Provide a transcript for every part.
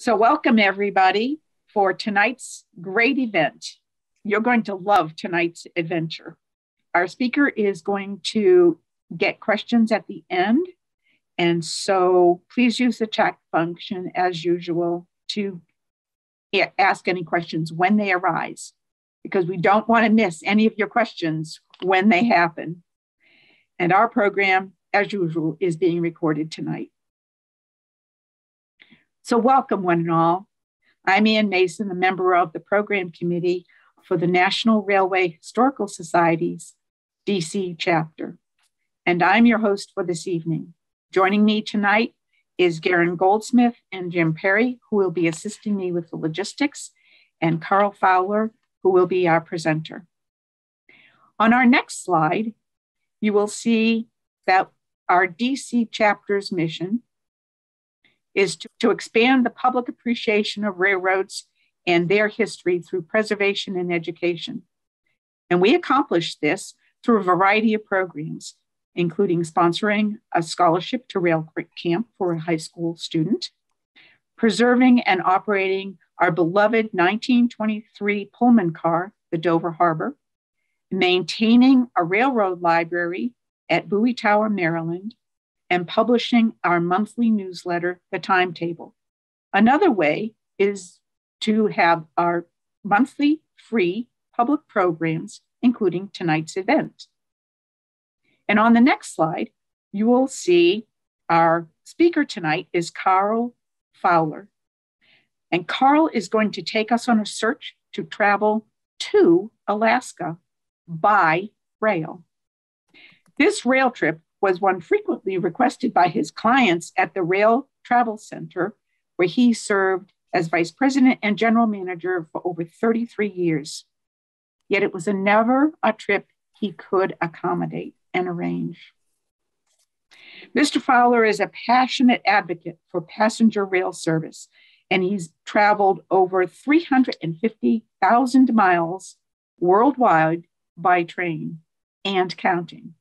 So, welcome everybody for tonight's great event. You're going to love tonight's adventure. Our speaker is going to get questions at the end. And so please use the chat function as usual to ask any questions when they arise, because we don't want to miss any of your questions when they happen. And our program, as usual, is being recorded tonight. So, welcome, one and all. I'm Ann Mason, a member of the program committee for the National Railway Historical Society's DC chapter, and I'm your host for this evening. Joining me tonight is Garen Goldsmith and Jim Perry, who will be assisting me with the logistics, and Carl Fowler, who will be our presenter. On our next slide, you will see that our DC chapter's mission is to, to expand the public appreciation of railroads and their history through preservation and education. And we accomplish this through a variety of programs, including sponsoring a scholarship to Rail Creek Camp for a high school student, preserving and operating our beloved 1923 Pullman car, the Dover Harbor, maintaining a railroad library at Bowie Tower, Maryland, and publishing our monthly newsletter, The Timetable. Another way is to have our monthly free public programs, including tonight's event. And on the next slide, you will see our speaker tonight is Carl Fowler. And Carl is going to take us on a search to travel to Alaska by rail. This rail trip was one frequently requested by his clients at the Rail Travel Center, where he served as vice president and general manager for over 33 years. Yet it was a never a trip he could accommodate and arrange. Mr. Fowler is a passionate advocate for passenger rail service, and he's traveled over 350,000 miles worldwide by train and counting.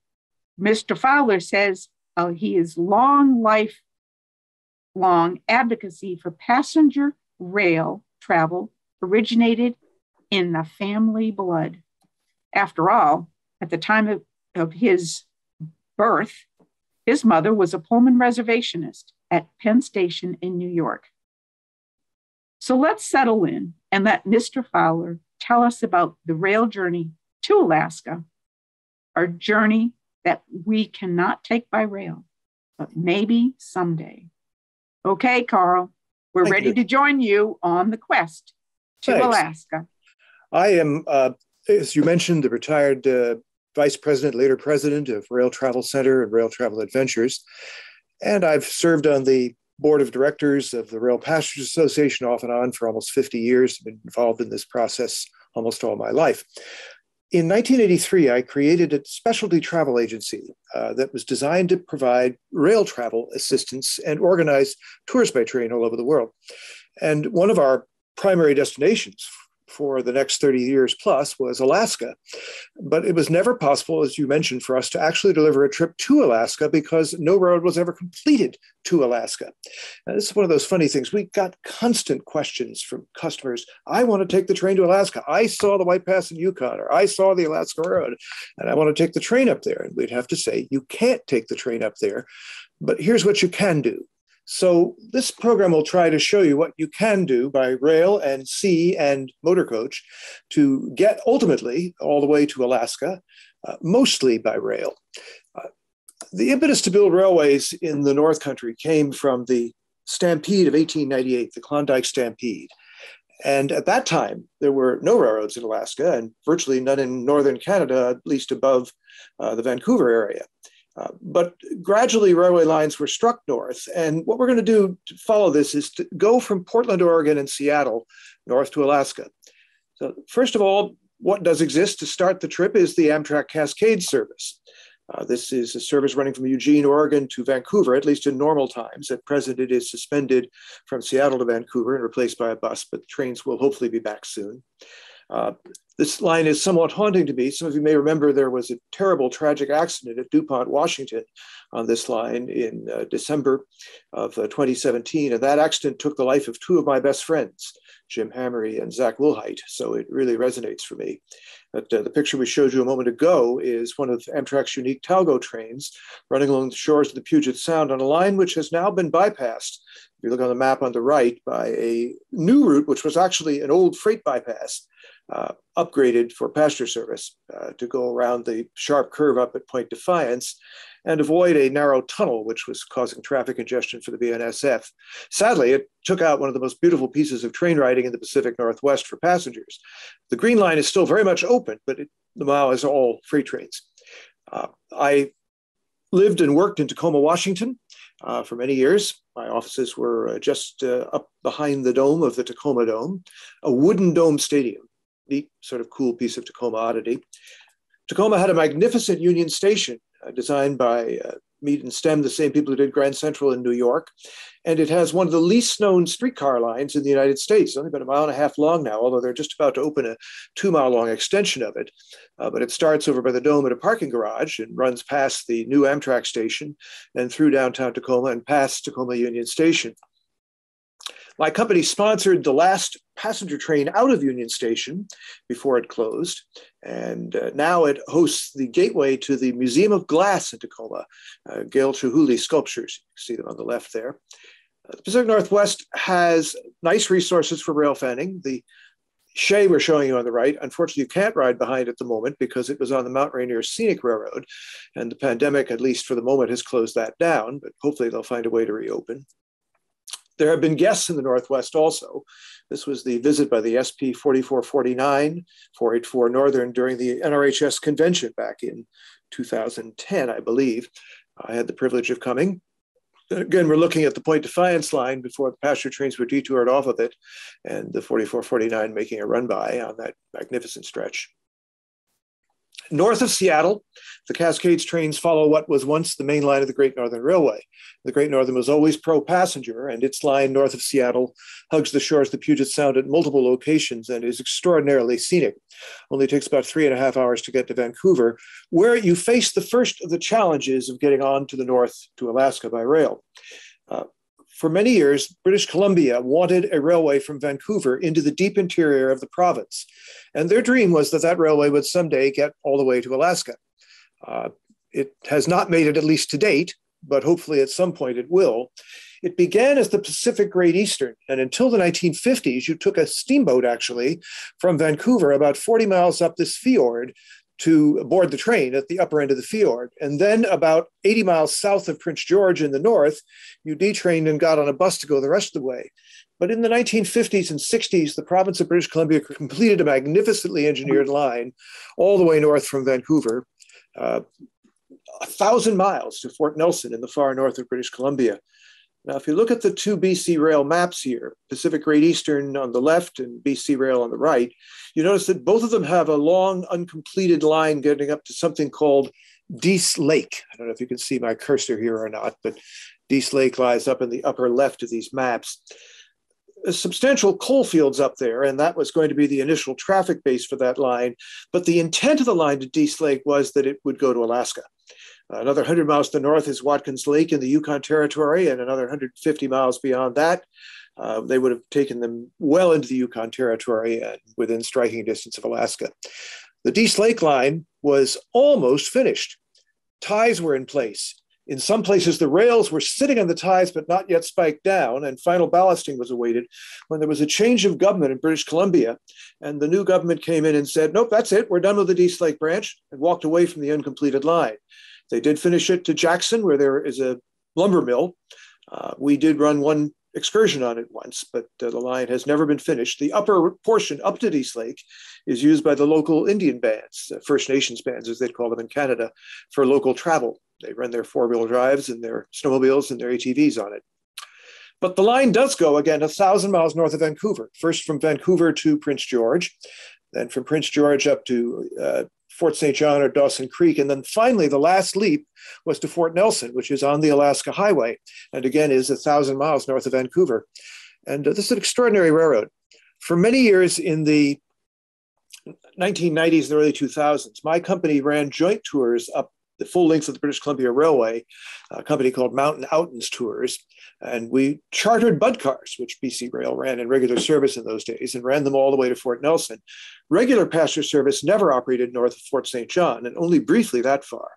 Mr. Fowler says uh, he is long life long advocacy for passenger rail travel originated in the family blood. After all, at the time of, of his birth, his mother was a Pullman reservationist at Penn Station in New York. So let's settle in and let Mr. Fowler tell us about the rail journey to Alaska, our journey that we cannot take by rail, but maybe someday. Okay, Carl, we're Thank ready you. to join you on the quest to Thanks. Alaska. I am, uh, as you mentioned, the retired uh, vice president, later president of Rail Travel Center and Rail Travel Adventures. And I've served on the board of directors of the Rail Passengers Association off and on for almost 50 years, been involved in this process almost all my life. In 1983, I created a specialty travel agency uh, that was designed to provide rail travel assistance and organize tours by train all over the world. And one of our primary destinations for the next 30 years plus was Alaska. But it was never possible, as you mentioned, for us to actually deliver a trip to Alaska because no road was ever completed to Alaska. Now, this is one of those funny things. We got constant questions from customers. I want to take the train to Alaska. I saw the White Pass in Yukon, or I saw the Alaska Railroad, and I want to take the train up there. And we'd have to say, you can't take the train up there. But here's what you can do so this program will try to show you what you can do by rail and sea and motor coach to get ultimately all the way to Alaska, uh, mostly by rail. Uh, the impetus to build railways in the North Country came from the stampede of 1898, the Klondike Stampede. And at that time, there were no railroads in Alaska and virtually none in northern Canada, at least above uh, the Vancouver area. Uh, but gradually, railway lines were struck north. And what we're going to do to follow this is to go from Portland, Oregon, and Seattle north to Alaska. So, first of all, what does exist to start the trip is the Amtrak Cascade service. Uh, this is a service running from Eugene, Oregon to Vancouver, at least in normal times. At present, it is suspended from Seattle to Vancouver and replaced by a bus, but trains will hopefully be back soon. Uh, This line is somewhat haunting to me. Some of you may remember there was a terrible, tragic accident at DuPont, Washington, on this line in uh, December of uh, 2017. And that accident took the life of two of my best friends, Jim Hamre and Zack Willhoite. So it really resonates for me. Uh, the picture we showed you a moment ago is one of Amtrak's unique Talgo trains running along the shores of the Puget Sound on a line which has now been bypassed. If you look on the map on the right, by a new route, which was actually an old freight bypass uh, upgraded for passenger service uh, to go around the sharp curve up at Point Defiance and avoid a narrow tunnel, which was causing traffic congestion for the BNSF. Sadly, it took out one of the most beautiful pieces of train riding in the Pacific Northwest for passengers. The Green Line is still very much open, but it, the mile is all freight trains. Uh, I lived and worked in Tacoma, Washington uh, for many years. My offices were uh, just uh, up behind the dome of the Tacoma Dome, a wooden dome stadium neat, sort of cool piece of Tacoma oddity. Tacoma had a magnificent Union Station designed by uh, Reed and Stem, the same people who did Grand Central in New York. And it has one of the least known streetcar lines in the United States. Only been a mile and a half long now, although they're just about to open a two mile long extension of it. Uh, but it starts over by the dome at a parking garage and runs past the new Amtrak station and through downtown Tacoma and past Tacoma Union Station. My company sponsored the last passenger train out of Union Station before it closed. And uh, now it hosts the gateway to the Museum of Glass in Tacoma, uh, Dale Chihuly sculptures. You see them on the left there. Uh, the Pacific Northwest has nice resources for rail fanning. The Shay we're showing you on the right, unfortunately, you can't ride behind at the moment because it was on the Mount Rainier Scenic Railroad. And the pandemic, at least for the moment, has closed that down, but hopefully they'll find a way to reopen. There have been guests in the Northwest also. This was the visit by the SP 4449, 484 Northern during the NRHS convention back in 2010, I believe. I had the privilege of coming. Again, we're looking at the Point Defiance line before the passenger trains were detoured off of it, and the 4449 making a run by on that magnificent stretch. North of Seattle, the Cascades trains follow what was once the main line of the Great Northern Railway. The Great Northern was always pro passenger, and its line north of Seattle hugs the shores of the Puget Sound at multiple locations and is extraordinarily scenic. Only takes about three and a half hours to get to Vancouver, where you face the first of the challenges of getting on to the north to Alaska by rail. Uh, for many years, British Columbia wanted a railway from Vancouver into the deep interior of the province. And their dream was that that railway would someday get all the way to Alaska. Uh, it has not made it, at least to date, but hopefully at some point it will. It began as the Pacific Great Eastern, and until the 1950s, you took a steamboat actually from Vancouver about 40 miles up this fjord to board the train at the upper end of the fjord. And then, about 80 miles south of Prince George in the north, you detrained and got on a bus to go the rest of the way. But in the 1950s and 60s, the province of British Columbia completed a magnificently engineered line all the way north from Vancouver, uh, a thousand miles to Fort Nelson in the far north of British Columbia. Now, if you look at the two BC Rail maps here, Pacific Great Eastern on the left and BC Rail on the right, you notice that both of them have a long, uncompleted line getting up to something called Dease Lake. I don't know if you can see my cursor here or not, but Dease Lake lies up in the upper left of these maps. Substantial coal fields up there, and that was going to be the initial traffic base for that line. But the intent of the line to Dease Lake was that it would go to Alaska. Another 100 miles to the north is Watson Lake in the Yukon Territory, and another 150 miles beyond that, uh, they would have taken them well into the Yukon Territory and within striking distance of Alaska. The Dease Lake line was almost finished. Ties were in place. In some places, the rails were sitting on the ties but not yet spiked down, and final ballasting was awaited when there was a change of government in British Columbia. And the new government came in and said, Nope, that's it, we're done with the Dease Lake branch, and walked away from the uncompleted line. They did finish it to Jackson, where there is a lumber mill. Uh, we did run one excursion on it once, but uh, the line has never been finished. The upper portion up to Dease Lake is used by the local Indian bands, uh, First Nations bands, as they'd call them in Canada, for local travel. They run their four wheel drives and their snowmobiles and their ATVs on it. But the line does go again a thousand miles north of Vancouver, first from Vancouver to Prince George, then from Prince George up to uh, Fort St. John or Dawson Creek. And then finally, the last leap was to Fort Nelson, which is on the Alaska Highway, and again is a thousand miles north of Vancouver. And uh, this is an extraordinary railroad. For many years in the 1990s and early 2000s, my company ran joint tours up the full length of the British Columbia Railway, a company called Mountain Outings Tours. And we chartered Bud cars, which BC Rail ran in regular service in those days, and ran them all the way to Fort Nelson. Regular passenger service never operated north of Fort St. John, and only briefly that far.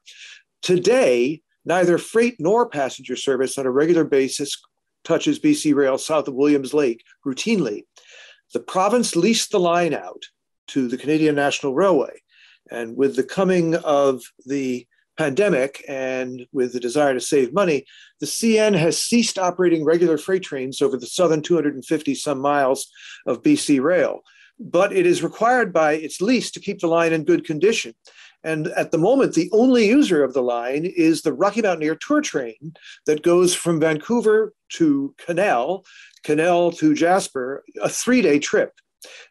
Today, neither freight nor passenger service on a regular basis touches BC Rail south of Williams Lake routinely. The province leased the line out to the Canadian National Railway. And with the coming of the pandemic and with the desire to save money, the CN has ceased operating regular freight trains over the southern 250 some miles of BC Rail. But it is required by its lease to keep the line in good condition. And at the moment, the only user of the line is the Rocky Mountaineer tour train that goes from Vancouver to Quesnel, Quesnel to Jasper, a three day trip.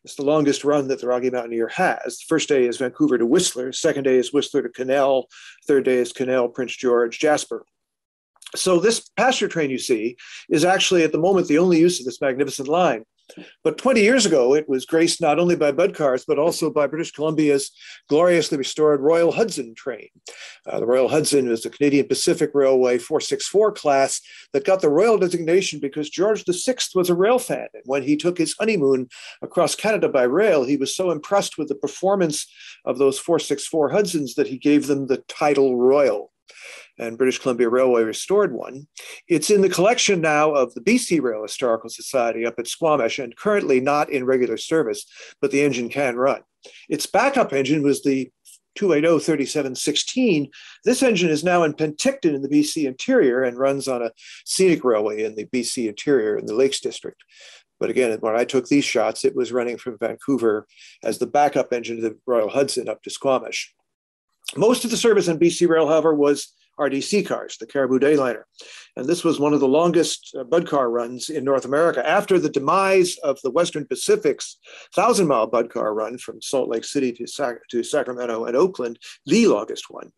It's the longest run that the Rocky Mountaineer has. The first day is Vancouver to Whistler, second day is Whistler to Quesnel, third day is Quesnel, Prince George, Jasper. So this passenger train you see is actually at the moment the only use of this magnificent line. But 20 years ago, it was graced not only by Bud cars, but also by British Columbia's gloriously restored Royal Hudson train. Uh, the Royal Hudson was the Canadian Pacific Railway 464 class that got the royal designation because George VI was a rail fan. And when he took his honeymoon across Canada by rail, he was so impressed with the performance of those 464 Hudsons that he gave them the title Royal and British Columbia Railway restored one. It's in the collection now of the BC Rail Historical Society up at Squamish and currently not in regular service, but the engine can run. Its backup engine was the 280 3716. This engine is now in Penticton in the BC interior and runs on a scenic railway in the BC interior in the Lakes District. But again, when I took these shots, it was running from Vancouver as the backup engine of the Royal Hudson up to Squamish. Most of the service on BC Rail, however, was RDC cars, the Caribou Dayliner. And this was one of the longest uh, Bud car runs in North America. After the demise of the Western Pacific's 1,000 mile Bud car run from Salt Lake City to, Sac- to Sacramento and Oakland, the longest one.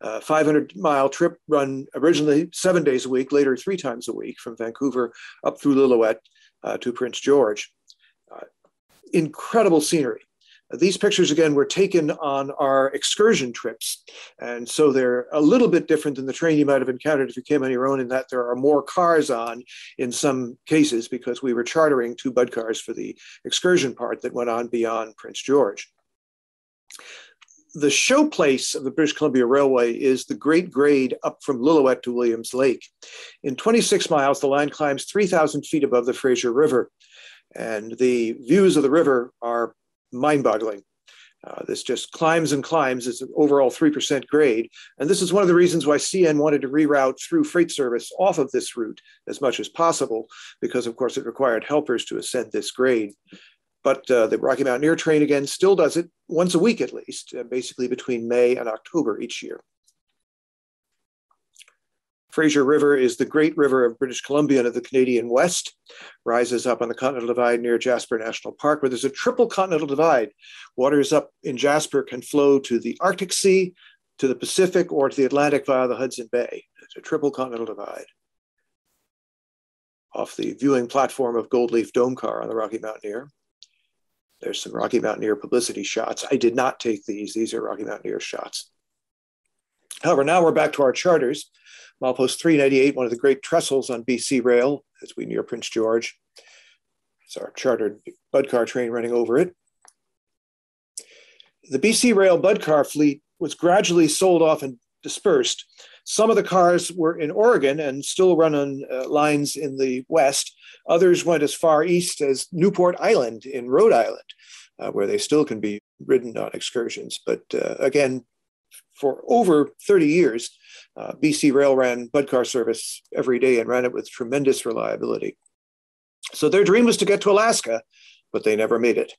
Uh, 500 mile trip run originally seven days a week, later three times a week from Vancouver up through Lillooet uh, to Prince George. Uh, incredible scenery. These pictures, again, were taken on our excursion trips. And so they're a little bit different than the train you might have encountered if you came on your own, in that there are more cars on in some cases because we were chartering two Bud cars for the excursion part that went on beyond Prince George. The showplace of the British Columbia Railway is the Great Grade up from Lillooet to Williams Lake. In 26 miles, the line climbs 3,000 feet above the Fraser River. And the views of the river are mind boggling. Uh, this just climbs and climbs. It's an overall 3% grade. And this is one of the reasons why CN wanted to reroute through freight service off of this route as much as possible, because of course it required helpers to ascend this grade. But uh, the Rocky Mountaineer train again still does it once a week at least, uh, basically between May and October each year. Fraser River is the great river of British Columbia and of the Canadian West, rises up on the Continental Divide near Jasper National Park, where there's a triple continental divide. Waters up in Jasper can flow to the Arctic Sea, to the Pacific, or to the Atlantic via the Hudson Bay. It's a triple continental divide. Off the viewing platform of Gold Leaf Dome Car on the Rocky Mountaineer. There's some Rocky Mountaineer publicity shots. I did not take these. These are Rocky Mountaineer shots. However, now we're back to our charters. Milepost 398, one of the great trestles on BC Rail as we near Prince George. It's our chartered Bud car train running over it. The BC Rail Bud car fleet was gradually sold off and dispersed. Some of the cars were in Oregon and still run on uh, lines in the West. Others went as far east as Newport Island in Rhode Island, uh, where they still can be ridden on excursions. But uh, again, for over 30 years, uh, BC Rail ran Bud car service every day and ran it with tremendous reliability. So their dream was to get to Alaska, but they never made it.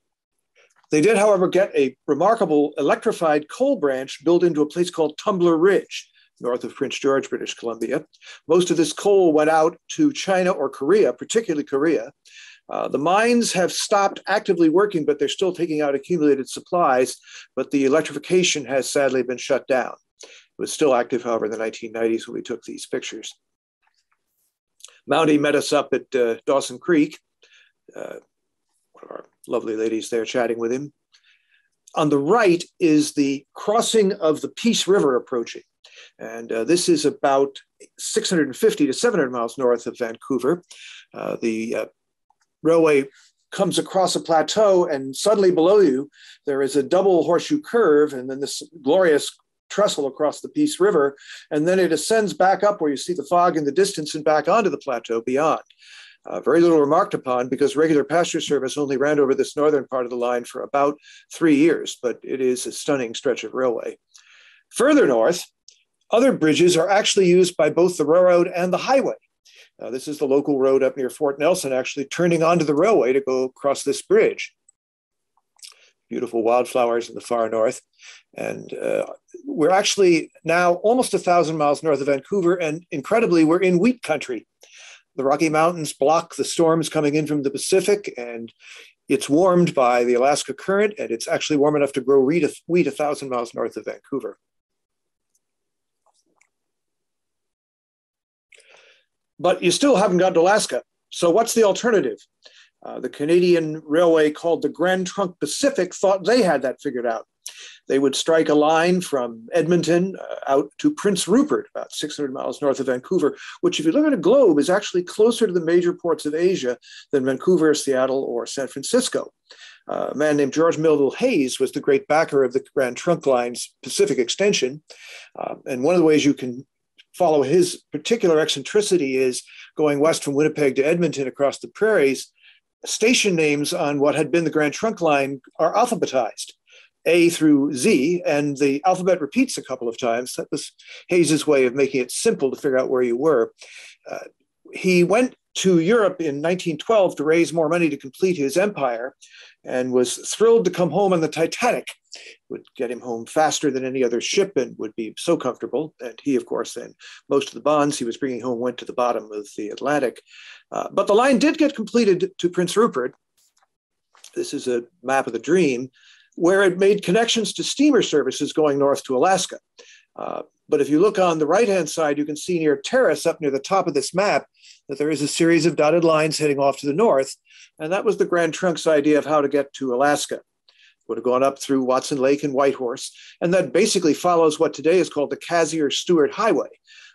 They did, however, get a remarkable electrified coal branch built into a place called Tumbler Ridge, north of Prince George, British Columbia. Most of this coal went out to China or Korea, particularly Korea. Uh, the mines have stopped actively working, but they're still taking out accumulated supplies. But the electrification has sadly been shut down. It was still active, however, in the 1990s when we took these pictures. Mountie met us up at uh, Dawson Creek. Uh, one of our lovely ladies there chatting with him. on the right is the crossing of the Peace River approaching. And uh, this is about 650 to 700 miles north of Vancouver. Uh, the uh, railway comes across a plateau, and suddenly below you, there is a double horseshoe curve, and then this glorious trestle across the Peace River. And then it ascends back up where you see the fog in the distance and back onto the plateau beyond. Uh, very little remarked upon because regular passenger service only ran over this northern part of the line for about three years, but it is a stunning stretch of railway. Further north, other bridges are actually used by both the railroad and the highway. Uh, this is the local road up near Fort Nelson, actually turning onto the railway to go across this bridge. Beautiful wildflowers in the far north. And uh, we're actually now almost a thousand miles north of Vancouver, and incredibly, we're in wheat country. The Rocky Mountains block the storms coming in from the Pacific, and it's warmed by the Alaska Current, and it's actually warm enough to grow wheat, wheat a thousand miles north of Vancouver. But you still haven't got to Alaska. So what's the alternative? Uh, the Canadian railway called the Grand Trunk Pacific thought they had that figured out. They would strike a line from Edmonton uh, out to Prince Rupert, about 600 miles north of Vancouver, which, if you look at a globe, is actually closer to the major ports of Asia than Vancouver, Seattle, or San Francisco. Uh, a man named George Melville Hays was the great backer of the Grand Trunk Line's Pacific extension. Uh, and one of the ways you can follow his particular eccentricity is going west from Winnipeg to Edmonton across the prairies. Station names on what had been the Grand Trunk line are alphabetized. A through Z, and the alphabet repeats a couple of times. That was Hays's way of making it simple to figure out where you were. Uh, he went to Europe in 1912 to raise more money to complete his empire and was thrilled to come home on the Titanic. It would get him home faster than any other ship and would be so comfortable. And he, of course, then most of the bonds he was bringing home went to the bottom of the Atlantic. Uh, but the line did get completed to Prince Rupert. This is a map of the dream where it made connections to steamer services going north to Alaska. Uh, but if you look on the right hand side, you can see near Terrace, up near the top of this map, that there is a series of dotted lines heading off to the north. And that was the Grand Trunk's idea of how to get to Alaska. Would have gone up through Watson Lake and Whitehorse. And that basically follows what today is called the Cassiar Stewart Highway,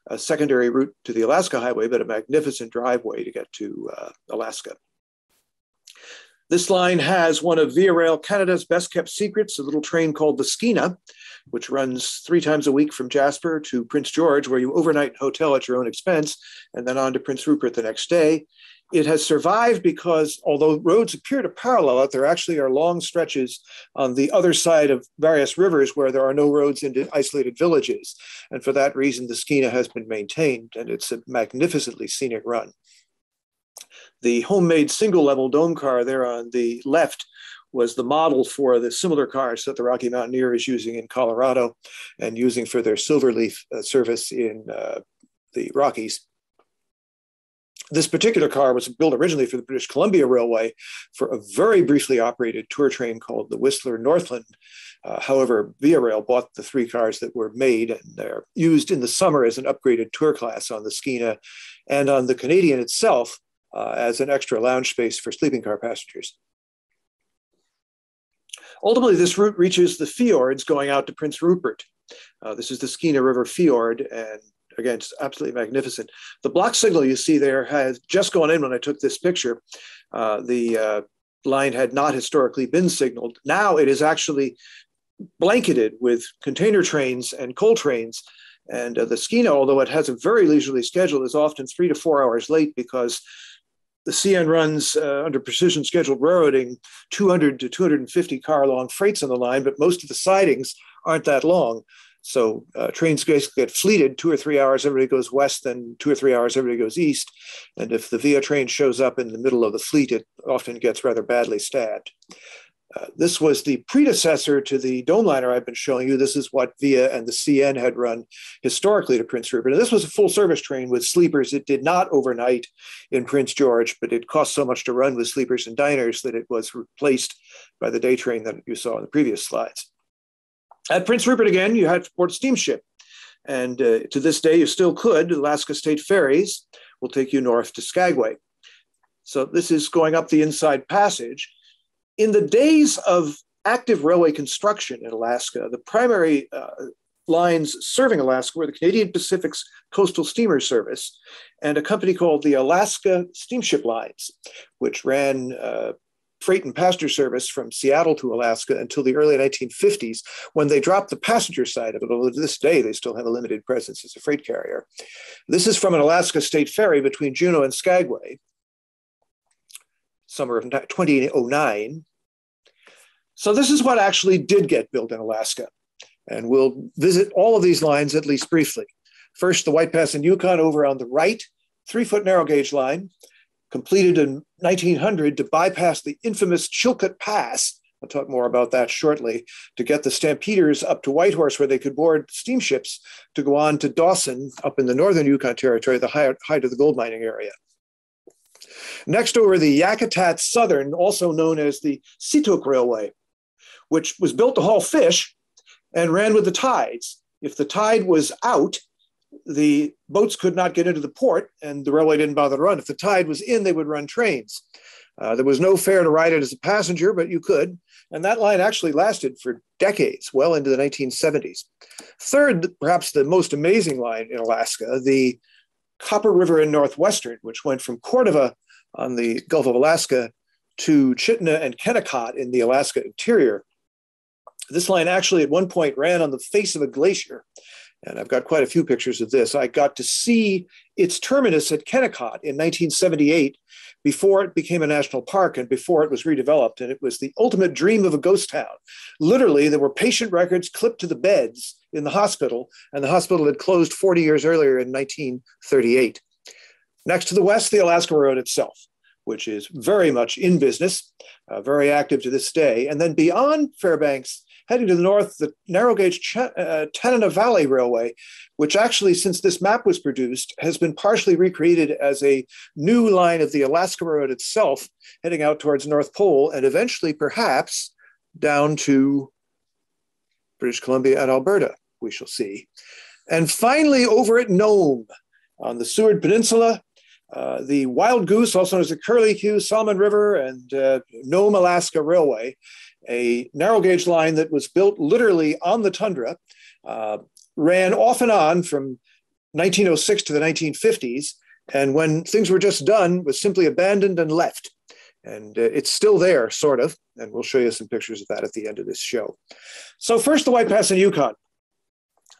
a secondary route to the Alaska Highway, but a magnificent driveway to get to uh, Alaska. This line has one of Via Rail Canada's best kept secrets, a little train called the Skeena, which runs three times a week from Jasper to Prince George, where you overnight hotel at your own expense, and then on to Prince Rupert the next day. It has survived because although roads appear to parallel it, there actually are long stretches on the other side of various rivers where there are no roads into isolated villages. And for that reason, the Skeena has been maintained, and it's a magnificently scenic run. The homemade single level dome car there on the left was the model for the similar cars that the Rocky Mountaineer is using in Colorado and using for their Silverleaf uh, service in uh, the Rockies. This particular car was built originally for the British Columbia Railway for a very briefly operated tour train called the Whistler Northwind. Uh, however, Via Rail bought the three cars that were made and they're used in the summer as an upgraded tour class on the Skeena and on the Canadian itself uh, as an extra lounge space for sleeping car passengers. Ultimately, this route reaches the fjords going out to Prince Rupert. Uh, this is the Skeena River Fjord, and again, it's absolutely magnificent. The block signal you see there has just gone in when I took this picture. Uh, the uh, line had not historically been signaled. Now it is actually blanketed with container trains and coal trains. And uh, the Skeena, although it has a very leisurely schedule, is often three to four hours late because the CN runs uh, under precision scheduled railroading 200 to 250 car long freights on the line, but most of the sidings aren't that long. So uh, trains get fleeted two or three hours, everybody goes west, then two or three hours, everybody goes east. And if the VIA train shows up in the middle of the fleet, it often gets rather badly stabbed. Uh, this was the predecessor to the dome liner I've been showing you. This is what VIA and the CN had run historically to Prince Rupert. And this was a full service train with sleepers. It did not overnight in Prince George, but it cost so much to run with sleepers and diners that it was replaced by the day train that you saw in the previous slides. At Prince Rupert again, you had to port steamship. And uh, to this day, you still could. Alaska State Ferries will take you north to Skagway. So this is going up the inside passage in the days of active railway construction in Alaska. The primary uh, lines serving Alaska were the Canadian Pacific's Coastal Steamer Service and a company called the Alaska Steamship Lines, which ran uh, freight and passenger service from Seattle to Alaska until the early 1950s when they dropped the passenger side of it. Although to this day, they still have a limited presence as a freight carrier. This is from an Alaska State ferry between Juneau and Skagway, summer of 2009. So, this is what actually did get built in Alaska. And we'll visit all of these lines at least briefly. First, the White Pass and Yukon over on the right, three foot narrow gauge line, completed in 1900 to bypass the infamous Chilkoot Pass. I'll talk more about that shortly to get the Stampeders up to Whitehorse, where they could board steamships to go on to Dawson up in the northern Yukon Territory, the height of the gold mining area. Next over the Yakutat Southern, also known as the Situk Railway, which was built to haul fish and ran with the tides. If the tide was out, the boats could not get into the port and the railway didn't bother to run. If the tide was in, they would run trains. Uh, there was no fare to ride it as a passenger, but you could. And that line actually lasted for decades, well into the 1970s. Third, perhaps the most amazing line in Alaska, the Copper River in Northwestern, which went from Cordova on the Gulf of Alaska to Chitina and Kennecott in the Alaska interior. This line actually at one point ran on the face of a glacier. And I've got quite a few pictures of this. I got to see its terminus at Kennecott in 1978 before it became a national park and before it was redeveloped. And it was the ultimate dream of a ghost town. Literally, there were patient records clipped to the beds in the hospital, and the hospital had closed 40 years earlier in 1938. Next to the west, the Alaska Railroad itself, which is very much in business, uh, very active to this day. And then beyond Fairbanks, heading to the north, the narrow gauge Ch- uh, Tanana Valley Railway, which actually, since this map was produced, has been partially recreated as a new line of the Alaska Railroad itself, heading out towards North Pole and eventually, perhaps, down to British Columbia and Alberta. We shall see. And finally, over at Nome on the Seward Peninsula, uh, the Wild Goose, also known as the Curly Q, Salmon River, and uh, Nome, Alaska Railway, a narrow gauge line that was built literally on the tundra, uh, ran off and on from 1906 to the 1950s, and when things were just done, was simply abandoned and left. And uh, it's still there, sort of, and we'll show you some pictures of that at the end of this show. So first, the White Pass and Yukon.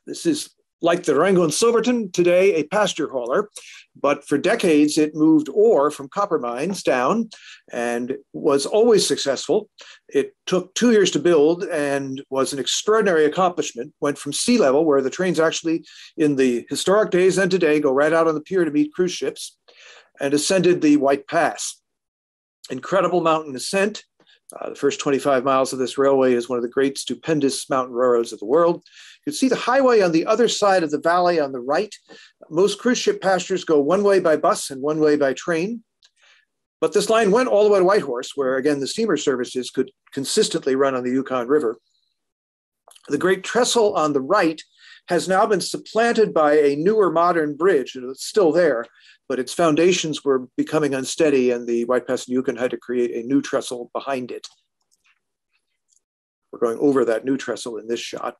This is like the Durango and Silverton, today a pasture hauler, but for decades it moved ore from copper mines down and was always successful. It took two years to build and was an extraordinary accomplishment. Went from sea level, where the trains actually, in the historic days and today, go right out on the pier to meet cruise ships, and ascended the White Pass. Incredible mountain ascent. Uh, the first 25 miles of this railway is one of the great, stupendous mountain railroads of the world. You can see the highway on the other side of the valley on the right. Most cruise ship passengers go one way by bus and one way by train. But this line went all the way to Whitehorse, where again the steamer services could consistently run on the Yukon River. The Great Trestle on the right has now been supplanted by a newer modern bridge. It's still there, but its foundations were becoming unsteady, and the White Pass and Yukon had to create a new trestle behind it. We're going over that new trestle in this shot.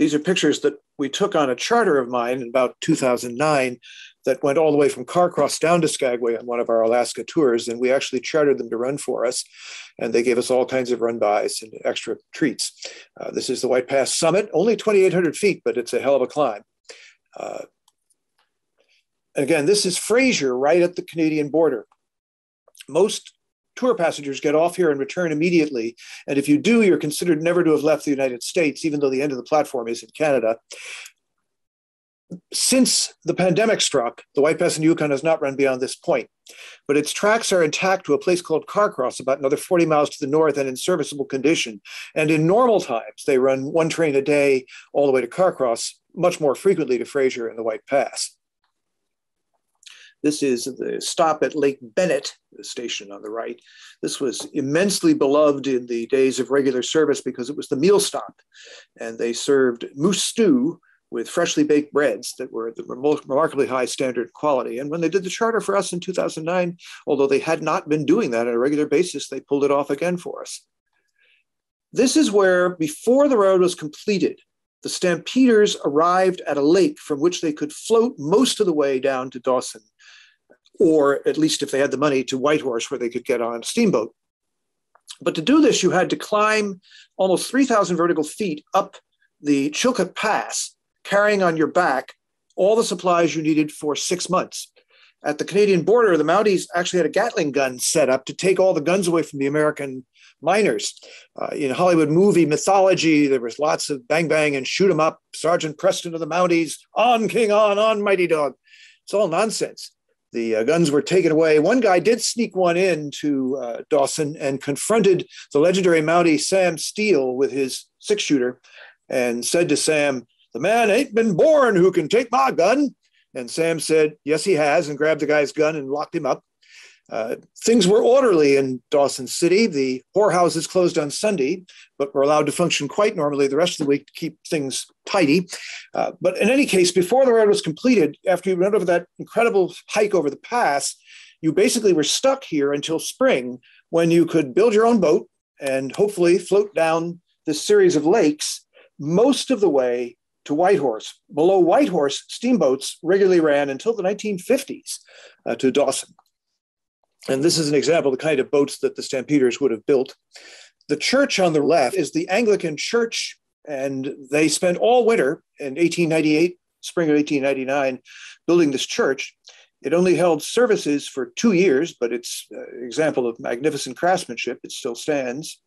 These are pictures that we took on a charter of mine in about 2009 that went all the way from Carcross down to Skagway on one of our Alaska tours. And we actually chartered them to run for us. And they gave us all kinds of run bys and extra treats. Uh, this is the White Pass Summit, only 2,800 feet, but it's a hell of a climb. Uh, again, this is Fraser right at the Canadian border. Most tour passengers get off here and return immediately. And if you do, you're considered never to have left the United States, even though the end of the platform is in Canada. Since the pandemic struck, the White Pass and Yukon has not run beyond this point, but its tracks are intact to a place called Carcross, about another 40 miles to the north and in serviceable condition. And in normal times, they run one train a day all the way to Carcross, much more frequently to Fraser and the White Pass. This is the stop at Lake Bennett, the station on the right. This was immensely beloved in the days of regular service because it was the meal stop. And they served moose stew with freshly baked breads that were the remarkably high standard quality. And when they did the charter for us in 2009, although they had not been doing that on a regular basis, they pulled it off again for us. This is where, before the road was completed, the Stampeders arrived at a lake from which they could float most of the way down to Dawson, or at least if they had the money, to Whitehorse, where they could get on a steamboat. But to do this, you had to climb almost 3,000 vertical feet up the Chilkoot Pass, carrying on your back all the supplies you needed for six months. At the Canadian border, the Mounties actually had a Gatling gun set up to take all the guns away from the American miners. Uh, in Hollywood movie mythology, there was lots of bang bang and shoot 'em up, Sergeant Preston of the Mounties, on King on, on Mighty Dog. It's all nonsense. The uh, guns were taken away. One guy did sneak one in to uh, Dawson and confronted the legendary Mountie Sam Steele with his six shooter and said to Sam, The man ain't been born who can take my gun. And Sam said, Yes, he has, and grabbed the guy's gun and locked him up. Uh, things were orderly in Dawson City. The whorehouses closed on Sunday, but were allowed to function quite normally the rest of the week to keep things tidy. Uh, but in any case, before the road was completed, after you went over that incredible hike over the pass, you basically were stuck here until spring when you could build your own boat and hopefully float down this series of lakes most of the way to Whitehorse. Below Whitehorse, steamboats regularly ran until the 1950s uh, to Dawson. And this is an example of the kind of boats that the Stampeders would have built. The church on the left is the Anglican church, and they spent all winter in 1898, spring of 1899, building this church. It only held services for two years, but it's an example of magnificent craftsmanship. It still stands.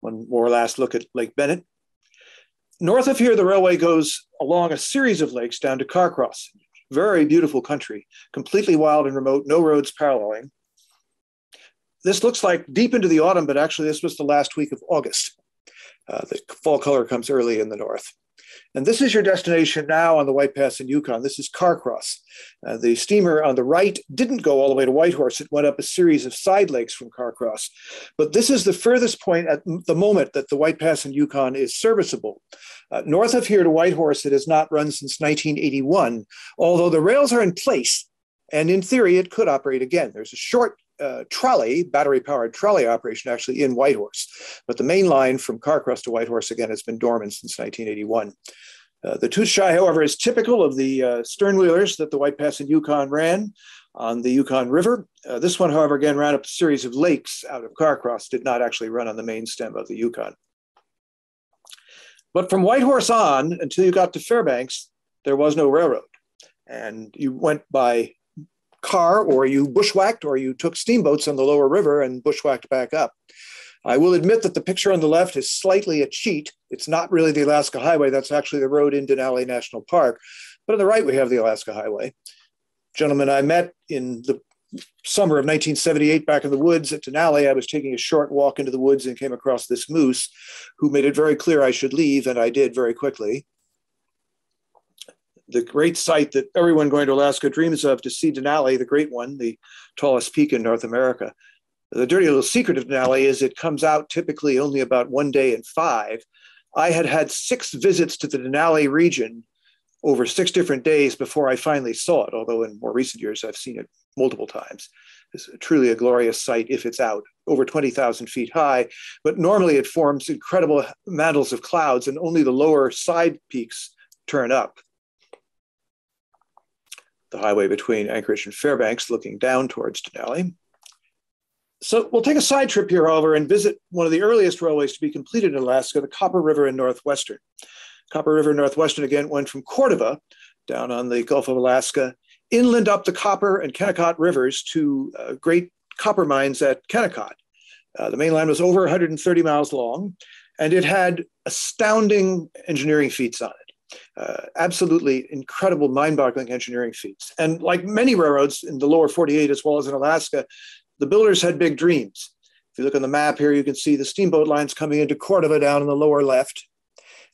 One more last look at Lake Bennett. North of here, the railway goes along a series of lakes down to Carcross very beautiful country, completely wild and remote, no roads paralleling. This looks like deep into the autumn, but actually, this was the last week of August. Uh, the fall color comes early in the north. And this is your destination now on the White Pass in Yukon. This is Carcross. Uh, the steamer on the right didn't go all the way to Whitehorse. It went up a series of side lakes from Carcross. But this is the furthest point at the moment that the White Pass in Yukon is serviceable. Uh, north of here to Whitehorse, it has not run since 1981, although the rails are in place. And in theory, it could operate again. There's a short uh, trolley, battery powered trolley operation actually in Whitehorse. But the main line from Carcross to Whitehorse again has been dormant since 1981. Uh, the shy, however, is typical of the uh, stern wheelers that the White Pass and Yukon ran on the Yukon River. Uh, this one, however, again ran up a series of lakes out of Carcross, did not actually run on the main stem of the Yukon. But from Whitehorse on until you got to Fairbanks, there was no railroad. And you went by car or you bushwhacked or you took steamboats on the lower river and bushwhacked back up. I will admit that the picture on the left is slightly a cheat. It's not really the Alaska Highway. That's actually the road in Denali National Park. But on the right, we have the Alaska Highway. Gentlemen I met in the summer of 1978 back in the woods at Denali, I was taking a short walk into the woods and came across this moose who made it very clear I should leave, and I did very quickly the great sight that everyone going to Alaska dreams of to see Denali, the great one, the tallest peak in North America. The dirty little secret of Denali is it comes out typically only about one day in five. I had had six visits to the Denali region over six different days before I finally saw it, although in more recent years I've seen it multiple times. It's truly a glorious sight if it's out, over 20,000 feet high. But normally it forms incredible mantles of clouds, and only the lower side peaks turn up the highway between Anchorage and Fairbanks, looking down towards Denali. So we'll take a side trip here, however, and visit one of the earliest railways to be completed in Alaska, the Copper River and Northwestern. Copper River and Northwestern again went from Cordova down on the Gulf of Alaska, inland up the Copper and Kennecott rivers to uh, great copper mines at Kennecott. Uh, the main line was over 130 miles long, and it had astounding engineering feats on it uh, absolutely incredible, mind boggling engineering feats. And like many railroads in the lower 48 as well as in Alaska, the builders had big dreams. If you look on the map here, you can see the steamboat lines coming into Cordova down in the lower left.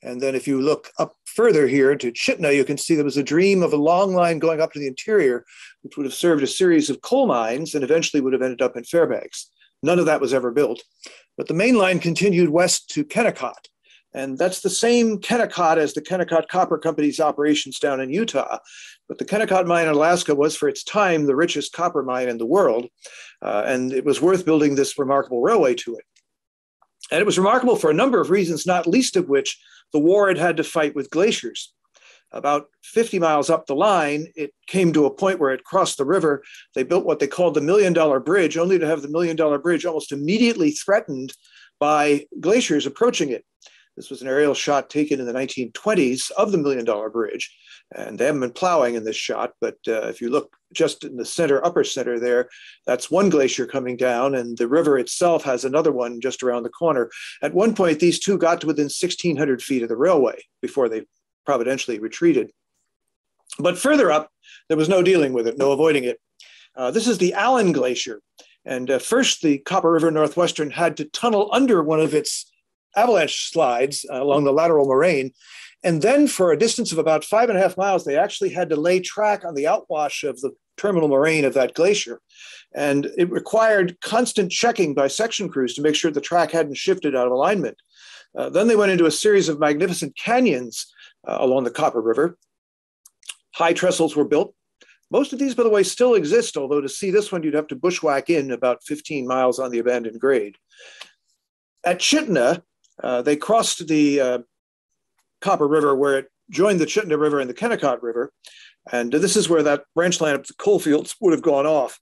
And then if you look up further here to Chitina, you can see there was a dream of a long line going up to the interior, which would have served a series of coal mines and eventually would have ended up in Fairbanks. None of that was ever built. But the main line continued west to Kennecott, And that's the same Kennecott as the Kennecott Copper Company's operations down in Utah. But the Kennecott mine in Alaska was, for its time, the richest copper mine in the world. Uh, and it was worth building this remarkable railway to it. And it was remarkable for a number of reasons, not least of which the war had had to fight with glaciers. About 50 miles up the line, it came to a point where it crossed the river. They built what they called the Million Dollar Bridge, only to have the Million Dollar Bridge almost immediately threatened by glaciers approaching it. This was an aerial shot taken in the 1920s of the Million Dollar Bridge. And they haven't been plowing in this shot, but uh, if you look just in the center, upper center there, that's one glacier coming down, and the river itself has another one just around the corner. At one point, these two got to within 1,600 feet of the railway before they providentially retreated. But further up, there was no dealing with it, no avoiding it. Uh, this is the Allen Glacier. And uh, first, the Copper River Northwestern had to tunnel under one of its avalanche slides uh, along the lateral moraine. And then, for a distance of about five and a half miles, they actually had to lay track on the outwash of the terminal moraine of that glacier. And it required constant checking by section crews to make sure the track hadn't shifted out of alignment. Uh, then they went into a series of magnificent canyons uh, along the Copper River. High trestles were built. Most of these, by the way, still exist, although to see this one, you'd have to bushwhack in about 15 miles on the abandoned grade. At Chitina, uh, they crossed the uh, Copper River where it joined the Chitina River and the Kennecott River. And this is where that branch line of the coal fields would have gone off.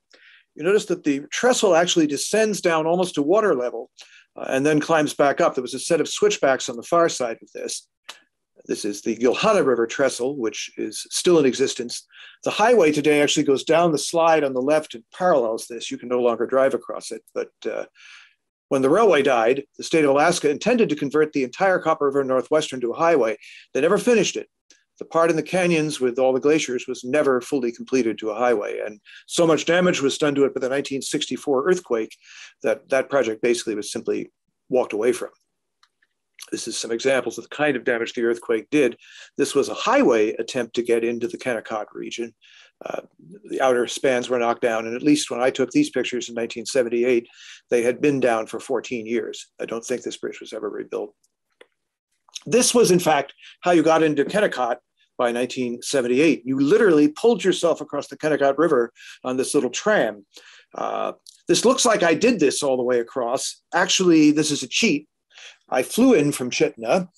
You notice that the trestle actually descends down almost to water level uh, and then climbs back up. There was a set of switchbacks on the far side of this. This is the Gilahina River trestle, which is still in existence. The highway today actually goes down the slide on the left and parallels this. You can no longer drive across it. But uh, when the railway died, the state of Alaska intended to convert the entire Copper River Northwestern to a highway. They never finished it. The part in the canyons with all the glaciers was never fully completed to a highway. And so much damage was done to it by the 1964 earthquake that that project basically was simply walked away from. This is some examples of the kind of damage the earthquake did. This was a highway attempt to get into the Kennecott region. Uh, the outer spans were knocked down, and at least when I took these pictures in 1978, they had been down for 14 years. I don't think this bridge was ever rebuilt. This was, in fact, how you got into Kennecott by 1978. You literally pulled yourself across the Kennecott River on this little tram. Uh, this looks like I did this all the way across. Actually, this is a cheat I flew in from Chitina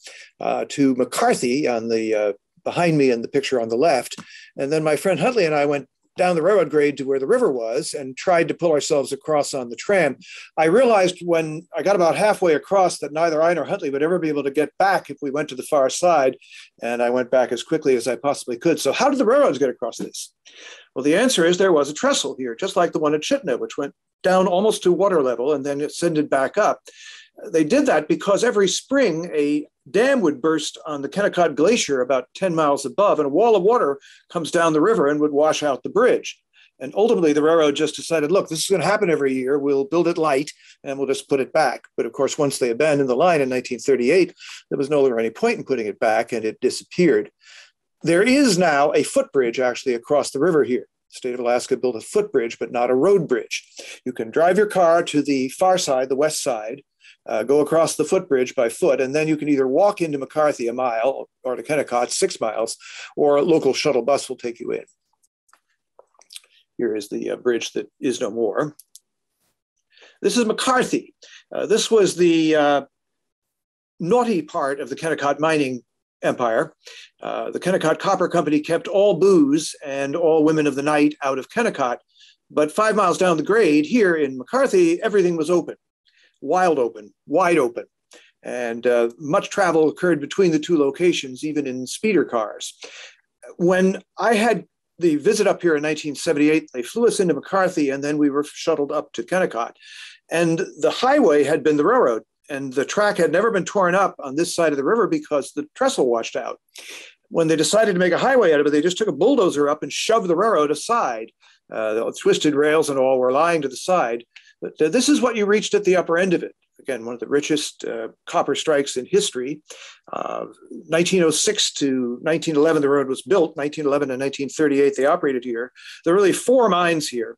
uh, to McCarthy on the uh, behind me in the picture on the left, and then my friend Huntley and I went down the railroad grade to where the river was and tried to pull ourselves across on the tram. I realized when I got about halfway across that neither I nor Huntley would ever be able to get back if we went to the far side, and I went back as quickly as I possibly could. So, how did the railroads get across this? Well, the answer is there was a trestle here, just like the one at Chitina, which went down almost to water level and then it ascended back up. They did that because every spring a dam would burst on the Kennecott Glacier about 10 miles above, and a wall of water comes down the river and would wash out the bridge. And ultimately, the railroad just decided, look, this is going to happen every year. We'll build it light and we'll just put it back. But of course, once they abandoned the line in 1938, there was no longer any point in putting it back and it disappeared. There is now a footbridge actually across the river here. The state of Alaska built a footbridge, but not a road bridge. You can drive your car to the far side, the west side, uh, go across the footbridge by foot, and then you can either walk into McCarthy a mile or to Kennecott six miles, or a local shuttle bus will take you in. Here is the uh, bridge that is no more. This is McCarthy. Uh, this was the uh, naughty part of the Kennecott mining empire. Uh, the Kennecott Copper Company kept all booze and all women of the night out of Kennecott. But five miles down the grade, here in McCarthy, everything was open wild open, wide open. And uh, much travel occurred between the two locations, even in speeder cars. When I had the visit up here in 1978, they flew us into McCarthy and then we were shuttled up to Kennecott. And the highway had been the railroad, and the track had never been torn up on this side of the river because the trestle washed out. When they decided to make a highway out of it, they just took a bulldozer up and shoved the railroad aside. Uh, the twisted rails and all were lying to the side. But uh, this is what you reached at the upper end of it. Again, one of the richest uh, copper strikes in history. 1906 uh, to 1911, the road was built. 1911 and 1938, they operated here. There are really four mines here.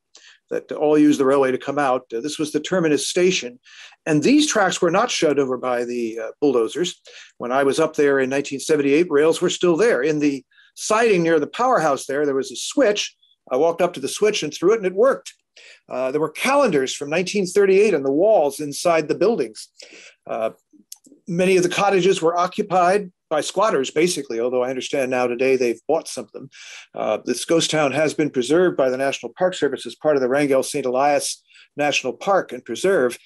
that all use the railway to come out. Uh, this was the terminus station. And these tracks were not shut over by the uh, bulldozers. When I was up there in 1978, rails were still there. In the siding near the powerhouse there, there was a switch. I walked up to the switch and threw it, and it worked. Uh, there were calendars from 1938 on the walls inside the buildings. Uh, many of the cottages were occupied by squatters, basically, although I understand now today they've bought some of them. Uh, this ghost town has been preserved by the National Park Service as part of the Wrangell St. Elias National Park and Preserve.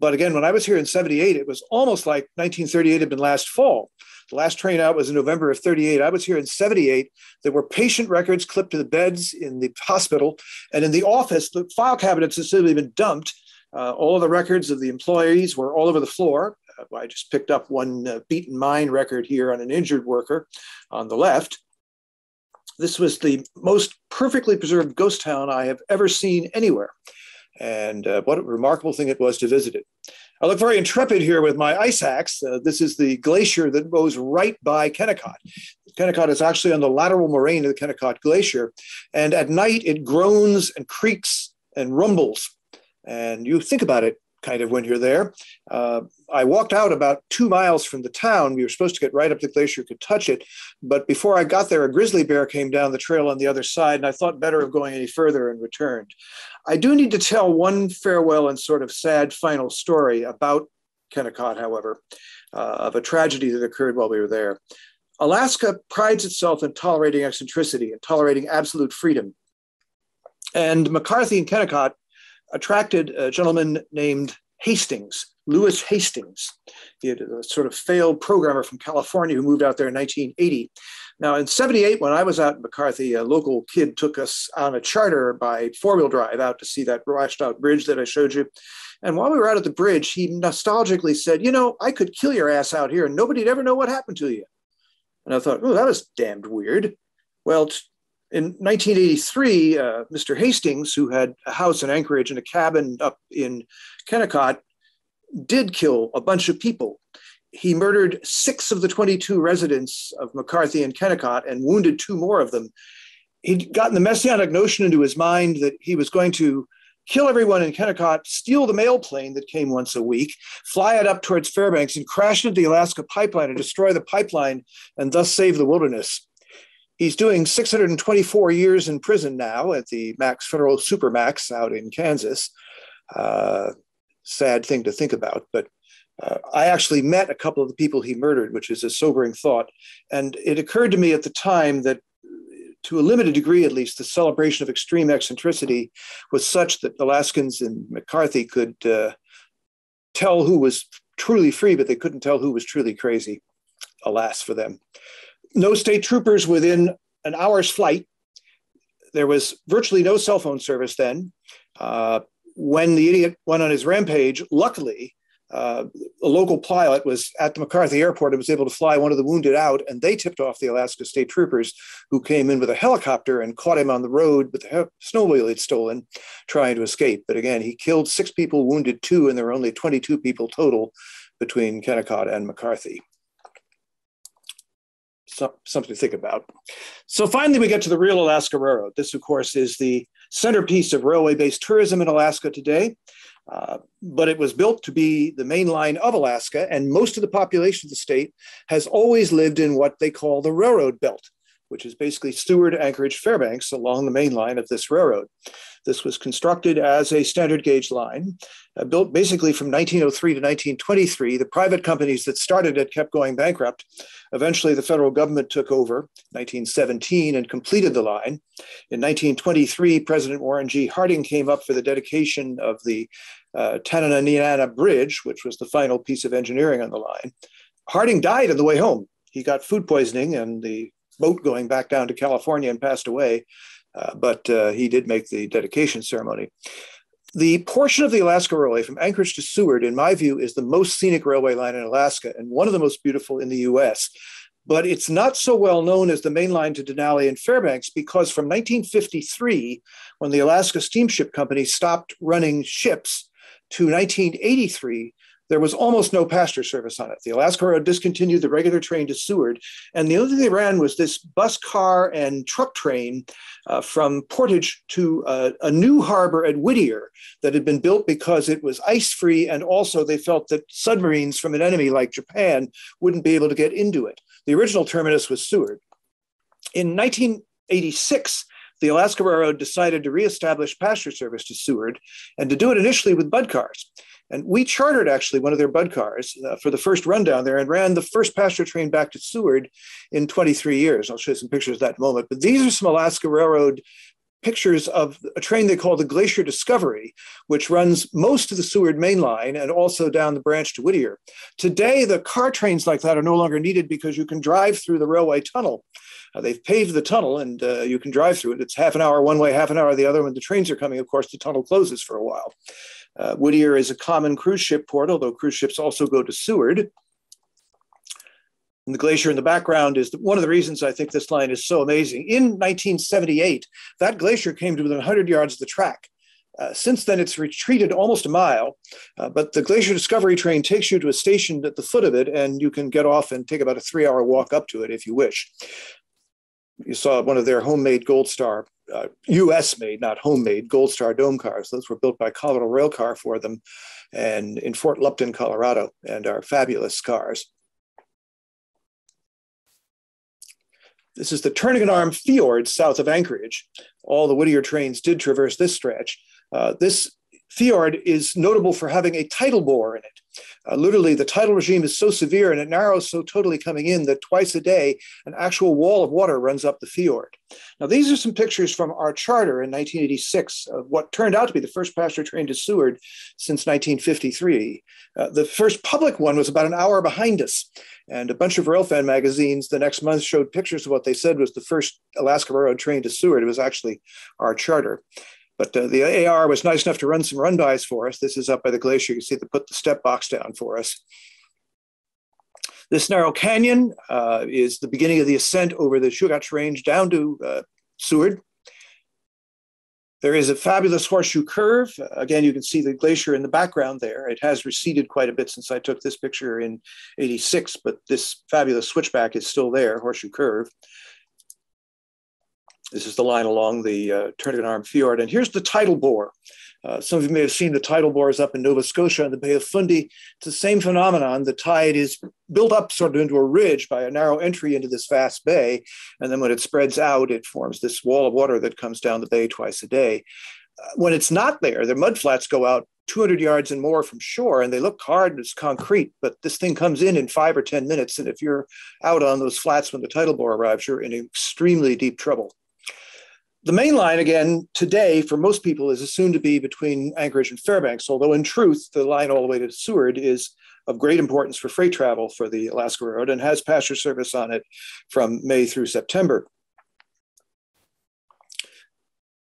But again, when I was here in 78, it was almost like 1938 had been last fall. The last train out was in November of 38. I was here in 78. There were patient records clipped to the beds in the hospital. And in the office, the file cabinets had simply been dumped. Uh, all the records of the employees were all over the floor. Uh, I just picked up one uh, beaten mine record here on an injured worker on the left. This was the most perfectly preserved ghost town I have ever seen anywhere. And uh, what a remarkable thing it was to visit it. I look very intrepid here with my ice axe. Uh, this is the glacier that goes right by Kennecott. Kennecott is actually on the lateral moraine of the Kennecott Glacier. And at night, it groans and creaks and rumbles. And you think about it kind of when you're there. Uh, I walked out about two miles from the town. We were supposed to get right up the glacier, could touch it. But before I got there, a grizzly bear came down the trail on the other side, and I thought better of going any further and returned. I do need to tell one farewell and sort of sad final story about Kennecott, however, uh, of a tragedy that occurred while we were there. Alaska prides itself in tolerating eccentricity and tolerating absolute freedom. And McCarthy and Kennecott attracted a gentleman named Hastings, Louis Hastings. He had a sort of failed programmer from California who moved out there in 1980. Now, in 78, when I was out in McCarthy, a local kid took us on a charter by four wheel drive out to see that washed out bridge that I showed you. And while we were out at the bridge, he nostalgically said, You know, I could kill your ass out here and nobody'd ever know what happened to you. And I thought, Oh, that was damned weird. Well, in 1983, uh, Mr. Hastings, who had a house in Anchorage and a cabin up in Kennecott, did kill a bunch of people. He murdered six of the 22 residents of McCarthy and Kennecott and wounded two more of them. He'd gotten the messianic notion into his mind that he was going to kill everyone in Kennecott, steal the mail plane that came once a week, fly it up towards Fairbanks, and crash into the Alaska pipeline and destroy the pipeline and thus save the wilderness. He's doing 624 years in prison now at the Max Federal Supermax out in Kansas. Uh, sad thing to think about, but uh, I actually met a couple of the people he murdered, which is a sobering thought. And it occurred to me at the time that, to a limited degree at least, the celebration of extreme eccentricity was such that Alaskans and McCarthy could uh, tell who was truly free, but they couldn't tell who was truly crazy. Alas for them no state troopers within an hour's flight. There was virtually no cell phone service then. Uh, when the idiot went on his rampage, luckily, uh, a local pilot was at the McCarthy airport and was able to fly one of the wounded out, and they tipped off the Alaska State Troopers, who came in with a helicopter and caught him on the road with the snowmobile he'd stolen, trying to escape. But again, he killed six people, wounded two, and there were only 22 people total between Kennecott and McCarthy something to think about. So finally, we get to the real Alaska Railroad. This, of course, is the centerpiece of railway-based tourism in Alaska today. Uh, but it was built to be the main line of Alaska, and most of the population of the state has always lived in what they call the railroad belt, which is basically Seward, Anchorage, Fairbanks along the main line of this railroad. This was constructed as a standard gauge line, uh, built basically from 1903 to 1923. The private companies that started it kept going bankrupt. Eventually, the federal government took over 1917 and completed the line. In 1923, President Warren G. Harding came up for the dedication of the uh, Tanana Bridge, which was the final piece of engineering on the line. Harding died on the way home. He got food poisoning and the boat going back down to California and passed away. Uh, but uh, he did make the dedication ceremony. The portion of the Alaska Railway from Anchorage to Seward, in my view, is the most scenic railway line in Alaska and one of the most beautiful in the US. But it's not so well known as the main line to Denali and Fairbanks because from 1953, when the Alaska Steamship Company stopped running ships, to 1983, there was almost no passenger service on it. The Alaska Railroad discontinued the regular train to Seward, and the only thing they ran was this bus car and truck train uh, from Portage to uh, a new harbor at Whittier that had been built because it was ice free, and also they felt that submarines from an enemy like Japan wouldn't be able to get into it. The original terminus was Seward. In 1986, the Alaska Railroad decided to reestablish passenger service to Seward and to do it initially with Budd cars. And we chartered actually one of their Budd cars uh, for the first run down there and ran the first passenger train back to Seward in 23 years. I'll show you some pictures of that in a moment. But these are some Alaska Railroad pictures of a train they call the Glacier Discovery, which runs most of the Seward main line and also down the branch to Whittier. Today, the car trains like that are no longer needed because you can drive through the railway tunnel. Uh, they've paved the tunnel and uh, you can drive through it. It's half an hour one way, half an hour the other. When the trains are coming, of course, the tunnel closes for a while. Uh, Whittier is a common cruise ship port, although cruise ships also go to Seward. And the glacier in the background is one of the reasons I think this line is so amazing. In 1978, that glacier came to within 100 yards of the track. Uh, since then, it's retreated almost a mile, uh, but the Glacier Discovery train takes you to a station at the foot of it, and you can get off and take about a three hour walk up to it if you wish. You saw one of their homemade Gold Star, uh, US made, not homemade, Gold Star dome cars. Those were built by Colorado Railcar for them and in Fort Lupton, Colorado, and are fabulous cars. This is the Turnagain Arm Fjord south of Anchorage. All the Whittier trains did traverse this stretch. Uh, this fjord is notable for having a tidal bore in it. Uh, literally, the tidal regime is so severe and it narrows so totally coming in that twice a day, an actual wall of water runs up the fjord. Now, these are some pictures from our charter in 1986 of what turned out to be the first passenger train to Seward since 1953. Uh, the first public one was about an hour behind us. And a bunch of railfan magazines the next month showed pictures of what they said was the first Alaska Railroad train to Seward. It was actually our charter. But uh, the AR was nice enough to run some run bys for us. This is up by the glacier. You see they put the step box down for us. This narrow canyon uh, is the beginning of the ascent over the Chugach Range down to uh, Seward. There is a fabulous horseshoe curve. Again, you can see the glacier in the background there. It has receded quite a bit since I took this picture in 86, but this fabulous switchback is still there, horseshoe curve. This is the line along the uh, Turnagain Arm Fjord. And here's the tidal bore. Uh, some of you may have seen the tidal bores up in Nova Scotia and the Bay of Fundy. It's the same phenomenon. The tide is built up sort of into a ridge by a narrow entry into this vast bay. And then when it spreads out, it forms this wall of water that comes down the bay twice a day. Uh, when it's not there, the mud flats go out 200 yards and more from shore and they look hard as concrete, but this thing comes in in five or 10 minutes. And if you're out on those flats when the tidal bore arrives, you're in extremely deep trouble the main line, again, today for most people is assumed to be between Anchorage and Fairbanks, although in truth, the line all the way to Seward is of great importance for freight travel for the Alaska Road and has passenger service on it from May through September.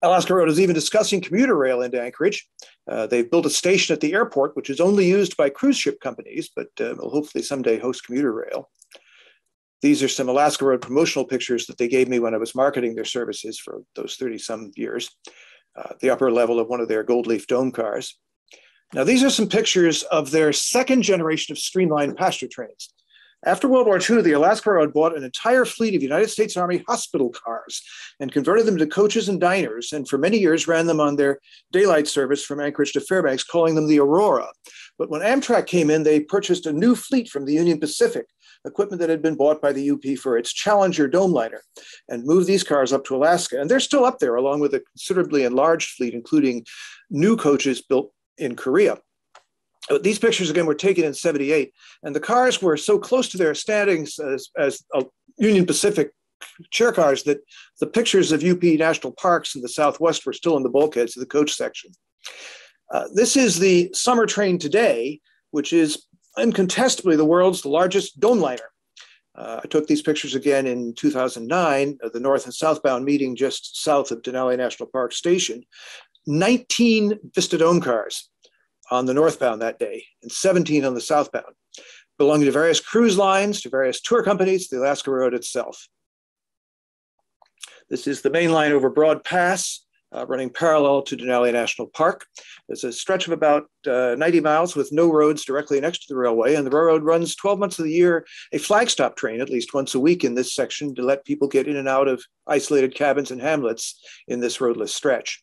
Alaska Road is even discussing commuter rail into Anchorage. Uh, they've built a station at the airport, which is only used by cruise ship companies, but uh, will hopefully someday host commuter rail. These are some Alaska Road promotional pictures that they gave me when I was marketing their services for those 30 some years. Uh, the upper level of one of their gold leaf dome cars. Now, these are some pictures of their second generation of streamlined passenger trains. After World War II, the Alaska Road bought an entire fleet of United States Army hospital cars and converted them to coaches and diners, and for many years ran them on their daylight service from Anchorage to Fairbanks, calling them the Aurora. But when Amtrak came in, they purchased a new fleet from the Union Pacific equipment that had been bought by the UP for its Challenger dome liner and moved these cars up to Alaska. And they're still up there, along with a considerably enlarged fleet, including new coaches built in Korea. These pictures, again, were taken in 78, and the cars were so close to their standings as, as Union Pacific chair cars that the pictures of UP national parks in the Southwest were still in the bulkheads of the coach section. Uh, this is the summer train today, which is incontestably the world's largest dome liner. Uh, I took these pictures again in 2009 of the north and southbound meeting just south of Denali National Park Station. 19 Vista Dome cars on the northbound that day and 17 on the southbound, belonging to various cruise lines, to various tour companies, the Alaska Road itself. This is the main line over Broad Pass. Uh, running parallel to Denali National Park. It's a stretch of about uh, 90 miles with no roads directly next to the railway, and the railroad runs 12 months of the year a flag stop train at least once a week in this section to let people get in and out of isolated cabins and hamlets in this roadless stretch.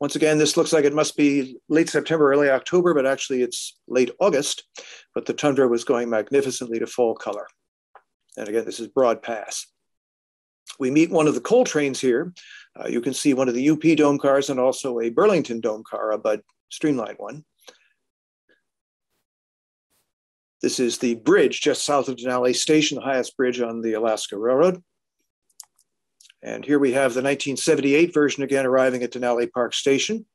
Once again, this looks like it must be late September, early October, but actually it's late August. But the tundra was going magnificently to fall color. And again, this is Broad Pass. We meet one of the coal trains here. Uh, you can see one of the UP dome cars and also a Burlington dome car, a Budd streamlined one. This is the bridge just south of Denali Station, the highest bridge on the Alaska Railroad. And here we have the 1978 version again arriving at Denali Park Station.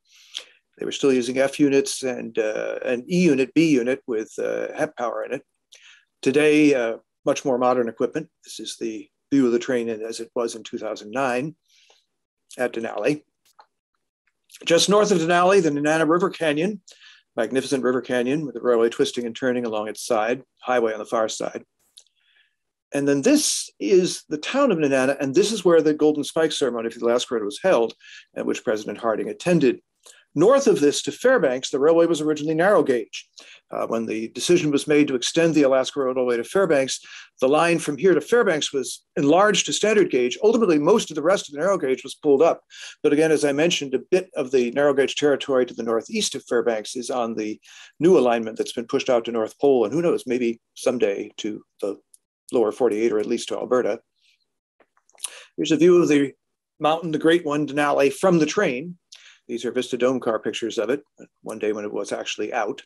They were still using F units and uh, an E unit, B unit with uh, HEP power in it. Today, uh, much more modern equipment. This is the view of the train as it was in 2009 at Denali. Just north of Denali, the Nenana River Canyon, magnificent river canyon with the railway twisting and turning along its side, highway on the far side. And then this is the town of Nenana, and this is where the Golden Spike ceremony for the last Road was held, at which President Harding attended. North of this to Fairbanks, the railway was originally narrow gauge. Uh, when the decision was made to extend the Alaska Road all the way to Fairbanks, the line from here to Fairbanks was enlarged to standard gauge. Ultimately, most of the rest of the narrow gauge was pulled up. But again, as I mentioned, a bit of the narrow gauge territory to the northeast of Fairbanks is on the new alignment that's been pushed out to North Pole, and who knows, maybe someday to the lower 48 or at least to Alberta. Here's a view of the mountain, the Great One, Denali, from the train. These are Vista Dome car pictures of it, one day when it was actually out.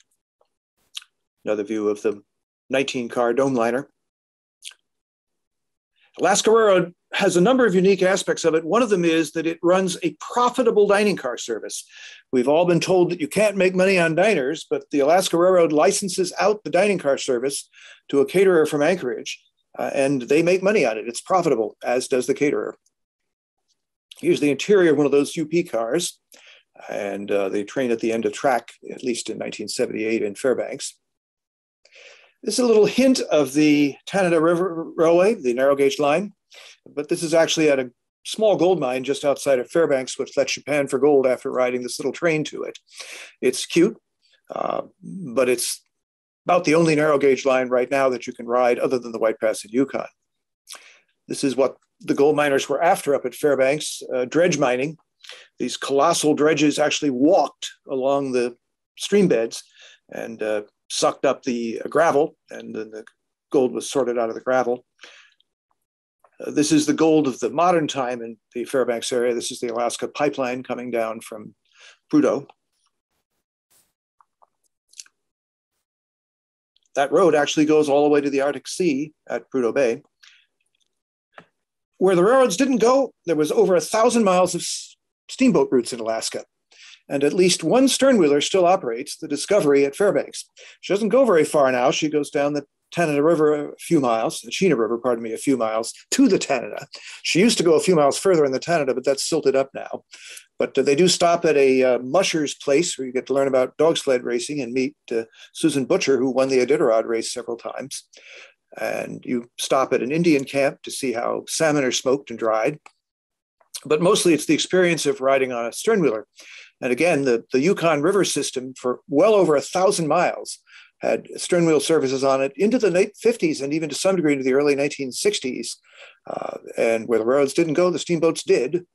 Another view of the 19 car dome liner. Alaska Railroad has a number of unique aspects of it. One of them is that it runs a profitable dining car service. We've all been told that you can't make money on diners, but the Alaska Railroad licenses out the dining car service to a caterer from Anchorage, uh, and they make money on it. It's profitable, as does the caterer. Here's the interior of one of those UP cars, and uh, they train at the end of track, at least in 1978 in Fairbanks. This is a little hint of the Tanana River Railway, the narrow gauge line, but this is actually at a small gold mine just outside of Fairbanks, which lets you pan for gold after riding this little train to it. It's cute, uh, but it's about the only narrow gauge line right now that you can ride other than the White Pass in Yukon. This is what the gold miners were after up at Fairbanks, uh, dredge mining. These colossal dredges actually walked along the stream beds and uh, sucked up the uh, gravel, and then the gold was sorted out of the gravel. Uh, this is the gold of the modern time in the Fairbanks area. This is the Alaska pipeline coming down from Prudhoe. That road actually goes all the way to the Arctic Sea at Prudhoe Bay. Where the railroads didn't go, there was over a thousand miles of steamboat routes in Alaska and at least one sternwheeler still operates, the Discovery at Fairbanks. She doesn't go very far now. She goes down the Tanana River a few miles, the Chena River, pardon me, a few miles to the Tanana. She used to go a few miles further in the Tanana, but that's silted up now. But uh, they do stop at a uh, musher's place where you get to learn about dog sled racing and meet uh, Susan Butcher, who won the Iditarod race several times. And you stop at an Indian camp to see how salmon are smoked and dried. But mostly it's the experience of riding on a sternwheeler. And again, the, the Yukon River system for well over a thousand miles had sternwheel services on it into the late 50s and even to some degree into the early 1960s. Uh, and where the roads didn't go, the steamboats did.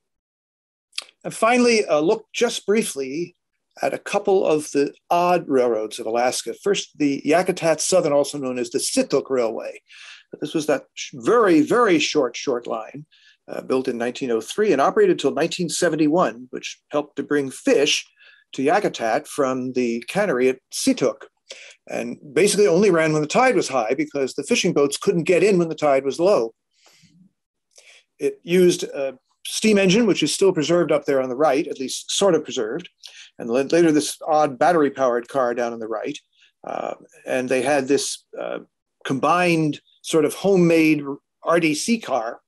And finally, uh, look just briefly at a couple of the odd railroads of Alaska. First, the Yakutat Southern, also known as the Situk Railway. This was that very, very short, short line uh, built in 1903 and operated until 1971, which helped to bring fish to Yakutat from the cannery at Situk. And basically only ran when the tide was high because the fishing boats couldn't get in when the tide was low. It used a steam engine, which is still preserved up there on the right, at least sort of preserved. And later, this odd battery powered car down on the right. Uh, and they had this uh, combined sort of homemade RDC car,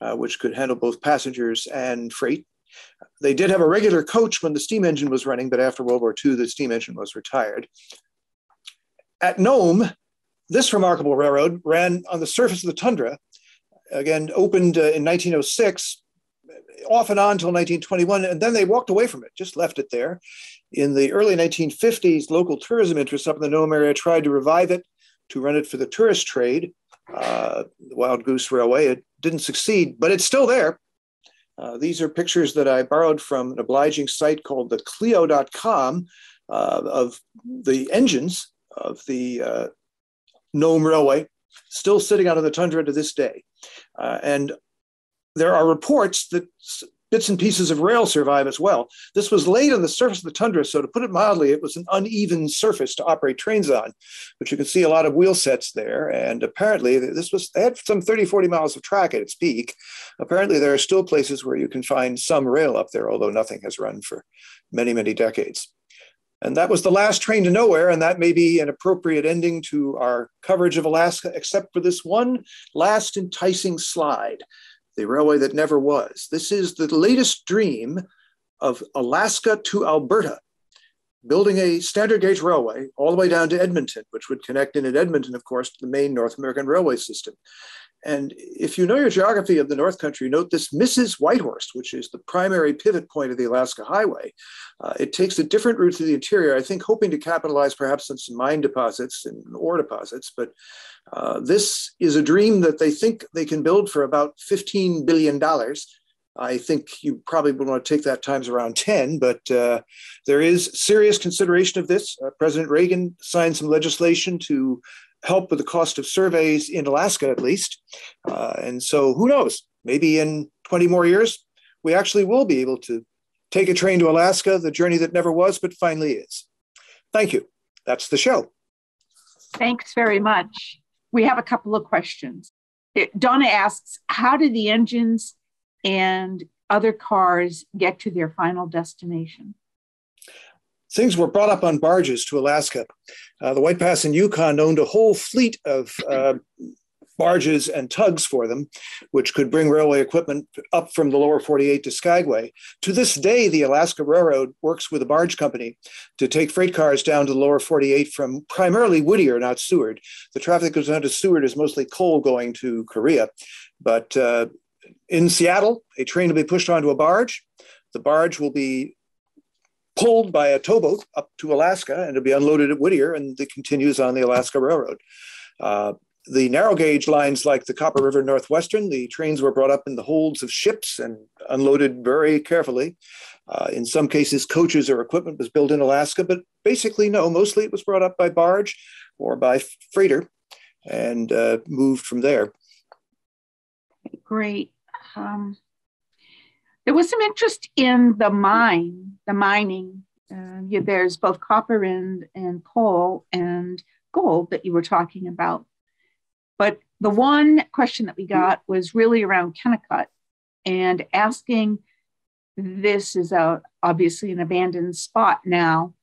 uh, which could handle both passengers and freight. They did have a regular coach when the steam engine was running, but after World War II, the steam engine was retired. At Nome, this remarkable railroad ran on the surface of the tundra, again, opened uh, in 1906 off and on until 1921, and then they walked away from it, just left it there. In the early 1950s, local tourism interests up in the Nome area tried to revive it to run it for the tourist trade, uh, the Wild Goose Railway. It didn't succeed, but it's still there. Uh, these are pictures that I borrowed from an obliging site called the Clio.com uh, of the engines of the uh, Nome Railway, still sitting out of the tundra to this day. Uh, and there are reports that bits and pieces of rail survive as well. This was laid on the surface of the tundra, so to put it mildly, it was an uneven surface to operate trains on, but you can see a lot of wheel sets there. And apparently, this was, they had some 30, 40 miles of track at its peak. Apparently, there are still places where you can find some rail up there, although nothing has run for many, many decades. And that was the last train to nowhere, and that may be an appropriate ending to our coverage of Alaska, except for this one last enticing slide the railway that never was. This is the latest dream of Alaska to Alberta, building a standard gauge railway all the way down to Edmonton, which would connect in at Edmonton, of course, to the main North American railway system. And if you know your geography of the North Country, note this misses Whitehorse, which is the primary pivot point of the Alaska Highway. Uh, it takes a different route to the interior, I think, hoping to capitalize perhaps on some mine deposits and ore deposits. But uh, this is a dream that they think they can build for about $15 billion. I think you probably would want to take that times around 10, but uh, there is serious consideration of this. Uh, President Reagan signed some legislation to help with the cost of surveys in Alaska, at least. Uh, and so who knows? Maybe in 20 more years, we actually will be able to take a train to Alaska, the journey that never was, but finally is. Thank you. That's the show. Thanks very much. We have a couple of questions. Donna asks How do the engines and other cars get to their final destination? things were brought up on barges to Alaska. Uh, the White Pass and Yukon owned a whole fleet of uh, barges and tugs for them, which could bring railway equipment up from the lower 48 to Skagway. To this day, the Alaska Railroad works with a barge company to take freight cars down to the lower 48 from primarily Whittier, not Seward. The traffic goes down to Seward is mostly coal going to Korea. But uh, in Seattle, a train will be pushed onto a barge. The barge will be pulled by a towboat up to Alaska and it'll be unloaded at Whittier, and it continues on the Alaska Railroad. Uh, the narrow gauge lines like the Copper River Northwestern, the trains were brought up in the holds of ships and unloaded very carefully. Uh, in some cases, coaches or equipment was built in Alaska, but basically, no, mostly it was brought up by barge or by freighter and uh, moved from there. Great. Um, there was some interest in the mine, the mining. Uh, yeah, there's both copper and, and coal and gold that you were talking about. But the one question that we got was really around Kennecott and asking this is a, obviously an abandoned spot now,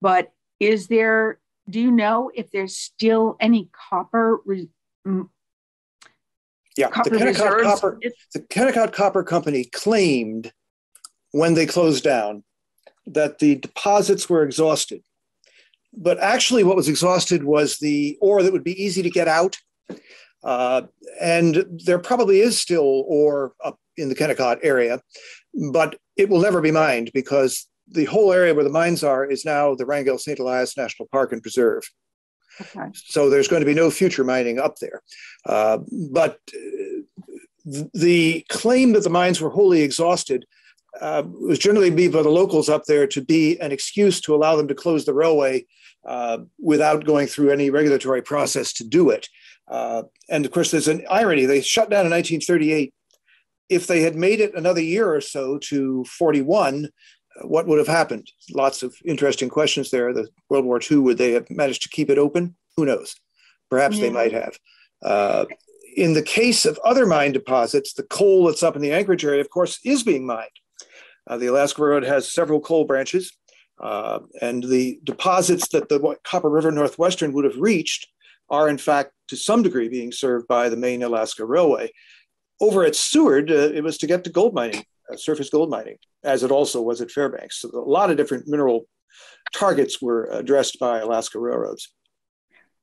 but is there, do you know if there's still any copper re- yeah, copper the Kennecott Copper, the Kennecott Copper Company claimed when they closed down that the deposits were exhausted. But actually, what was exhausted was the ore that would be easy to get out. Uh, and there probably is still ore up in the Kennecott area, but it will never be mined because the whole area where the mines are is now the Wrangell St. Elias National Park and Preserve. Okay. So there's going to be no future mining up there. Uh, but uh, the claim that the mines were wholly exhausted uh, was generally made by the locals up there to be an excuse to allow them to close the railway uh, without going through any regulatory process to do it. Uh, and of course, there's an irony. They shut down in 1938. If they had made it another year or so to 41, what would have happened? Lots of interesting questions there. The World War II, would they have managed to keep it open? Who knows? Perhaps yeah. they might have. Uh, in the case of other mine deposits, the coal that's up in the Anchorage area, of course, is being mined. Uh, the Alaska Railroad has several coal branches, uh, and the deposits that the Copper River Northwestern would have reached are, in fact, to some degree being served by the main Alaska Railway. Over at Seward, uh, it was to get to gold mining, uh, surface gold mining as it also was at Fairbanks. So a lot of different mineral targets were addressed by Alaska railroads.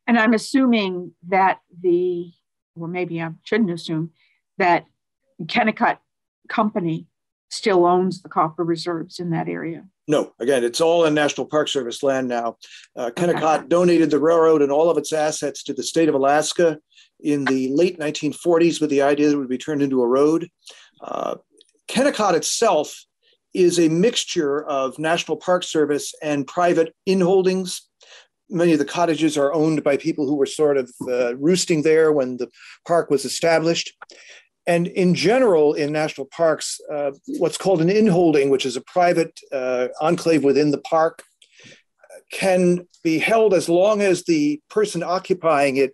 And I'm assuming that the, well, maybe I shouldn't assume that Kennecott Company still owns the copper reserves in that area. No, again, it's all in National Park Service land now. Uh, Kennecott okay. donated the railroad and all of its assets to the state of Alaska in the late 1940s with the idea that it would be turned into a road. Uh, Kennecott itself is a mixture of National Park Service and private inholdings. Many of the cottages are owned by people who were sort of uh, roosting there when the park was established. And in general, in national parks, uh, what's called an inholding, which is a private uh, enclave within the park, can be held as long as the person occupying it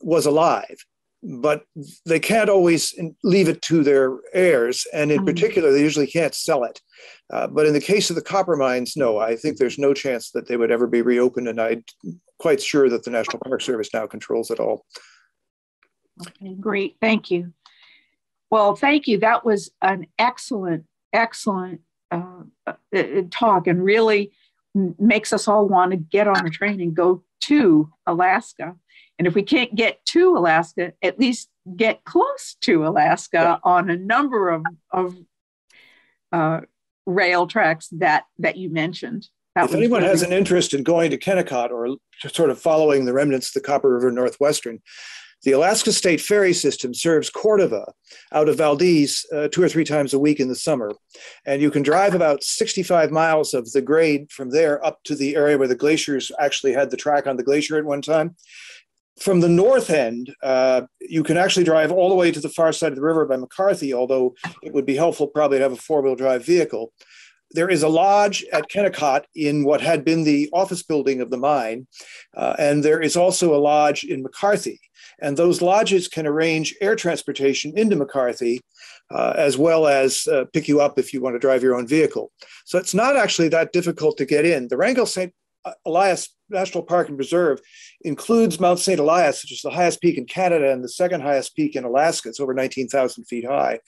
was alive. But they can't always leave it to their heirs. And in mm-hmm. particular, they usually can't sell it. Uh, but in the case of the copper mines, no, I think there's no chance that they would ever be reopened. And I'm quite sure that the National Park Service now controls it all. Okay, great. Thank you. Well, thank you. That was an excellent, excellent uh, uh, uh, talk and really makes us all want to get on a train and go to Alaska. And if we can't get to Alaska, at least get close to Alaska on a number of, of uh, rail tracks that, that you mentioned. That if anyone has an interest in going to Kennecott or sort of following the remnants of the Copper River Northwestern, the Alaska State Ferry System serves Cordova out of Valdez uh, two or three times a week in the summer. And you can drive about 65 miles of the grade from there up to the area where the glaciers actually had the track on the glacier at one time. From the north end, uh, you can actually drive all the way to the far side of the river by McCarthy, although it would be helpful probably to have a four wheel drive vehicle there is a lodge at Kennecott in what had been the office building of the mine, uh, and there is also a lodge in McCarthy. And those lodges can arrange air transportation into McCarthy, uh, as well as uh, pick you up if you want to drive your own vehicle. So it's not actually that difficult to get in. The Wrangell St. Elias National Park and Preserve includes Mount St. Elias, which is the highest peak in Canada and the second highest peak in Alaska. It's over 19,000 feet high.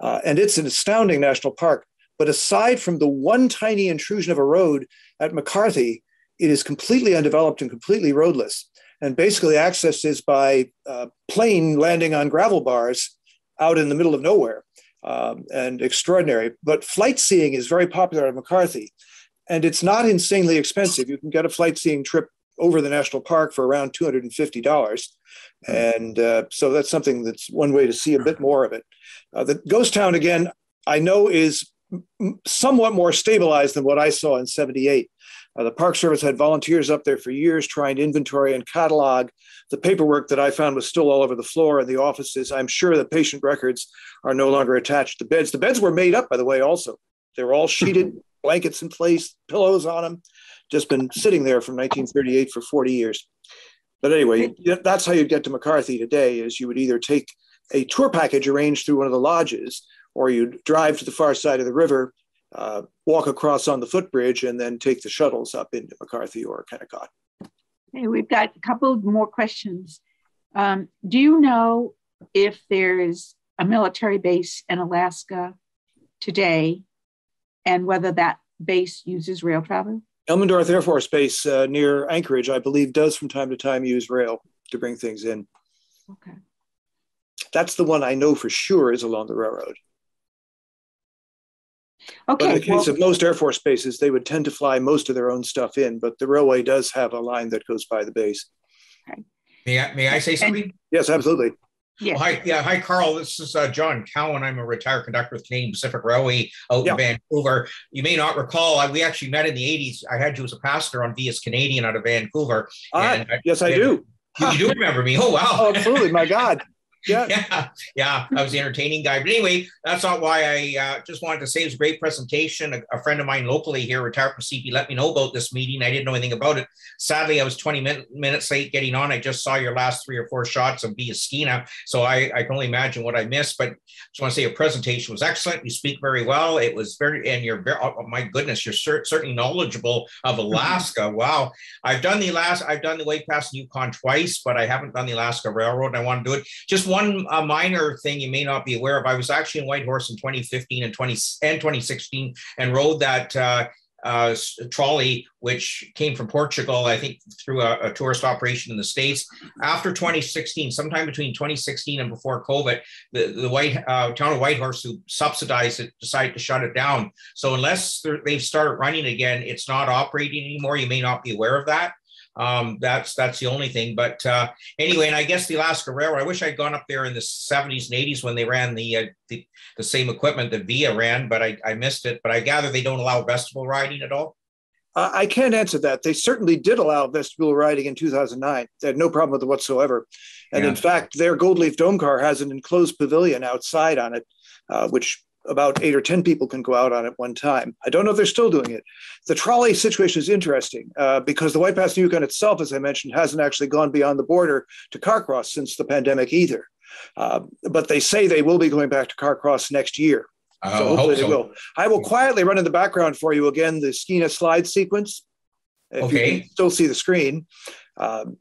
Uh, and it's an astounding national park. But aside from the one tiny intrusion of a road at McCarthy, it is completely undeveloped and completely roadless. And basically, access is by uh, plane landing on gravel bars out in the middle of nowhere um, and extraordinary. But flight seeing is very popular at McCarthy. And it's not insanely expensive. You can get a flight seeing trip over the national park for around $250. And uh, so that's something that's one way to see a bit more of it. Uh, the ghost town, again, I know is somewhat more stabilized than what I saw in 78. Uh, the Park Service had volunteers up there for years trying to inventory and catalog the paperwork that I found was still all over the floor in the offices. I'm sure the patient records are no longer attached to beds. The beds were made up, by the way, also. They were all sheeted, blankets in place, pillows on them, just been sitting there from 1938 for 40 years. But anyway, that's how you'd get to McCarthy today is you would either take a tour package arranged through one of the lodges or you'd drive to the far side of the river uh, walk across on the footbridge and then take the shuttles up into McCarthy or Kennecott. Hey, we've got a couple more questions. Um, do you know if there's a military base in Alaska today and whether that base uses rail travel? Elmendorf Air Force Base uh, near Anchorage, I believe, does from time to time use rail to bring things in. Okay. That's the one I know for sure is along the railroad. Okay. But in the case well, of most Air Force bases, they would tend to fly most of their own stuff in, but the railway does have a line that goes by the base. Okay. May I, may I say something? And, yes, absolutely. Yes. Well, hi, yeah, hi, Carl. This is uh, John Cowan. I'm a retired conductor with Canadian Pacific Railway out yeah. in Vancouver. You may not recall, I, we actually met in the 80s. I had you as a pastor on Via's Canadian out of Vancouver. Ah, yes, I do. You, you do remember me? Oh, wow. Oh, absolutely. My God. Yeah. yeah, yeah. I was the entertaining guy. But anyway, that's not why I uh, just wanted to say it was a great presentation. A, a, friend of mine locally here, retired from CP, let me know about this meeting. I didn't know anything about it. Sadly, I was 20 min- minutes late getting on. I just saw your last three or four shots of Via Skeena. So I, I can only imagine what I missed. But just want to say your presentation was excellent. You speak very well. It was very, and you're very, oh, my goodness, you're cer- certainly knowledgeable of mm-hmm. Alaska. Mm-hmm. Wow. I've done the last, I've done the White Pass Yukon twice, but I haven't done the Alaska Railroad. And I want to do it. Just one uh, minor thing you may not be aware of. I was actually in Whitehorse in 2015 and 20 and 2016 and rode that uh, uh, trolley, which came from Portugal, I think, through a, a, tourist operation in the States. After 2016, sometime between 2016 and before COVID, the, the White uh, town of Whitehorse, who subsidized it, decided to shut it down. So unless they've started running again, it's not operating anymore. You may not be aware of that. Um, that's that's the only thing. But uh, anyway, and I guess the Alaska Railroad. I wish I'd gone up there in the 70s and 80s when they ran the uh, the, the, same equipment that Via ran, but I, I missed it. But I gather they don't allow vestibule riding at all. Uh, I can't answer that. They certainly did allow vestibule riding in 2009. They had no problem with it whatsoever. And yeah. in fact, their gold leaf dome car has an enclosed pavilion outside on it, uh, which about eight or 10 people can go out on at one time. I don't know if they're still doing it. The trolley situation is interesting uh, because the White Pass New Yukon itself, as I mentioned, hasn't actually gone beyond the border to Carcross since the pandemic either. Uh, but they say they will be going back to Carcross next year. Oh, so hopefully so. they will. I will quietly run in the background for you again the Skeena slide sequence. If okay. you can still see the screen. Um,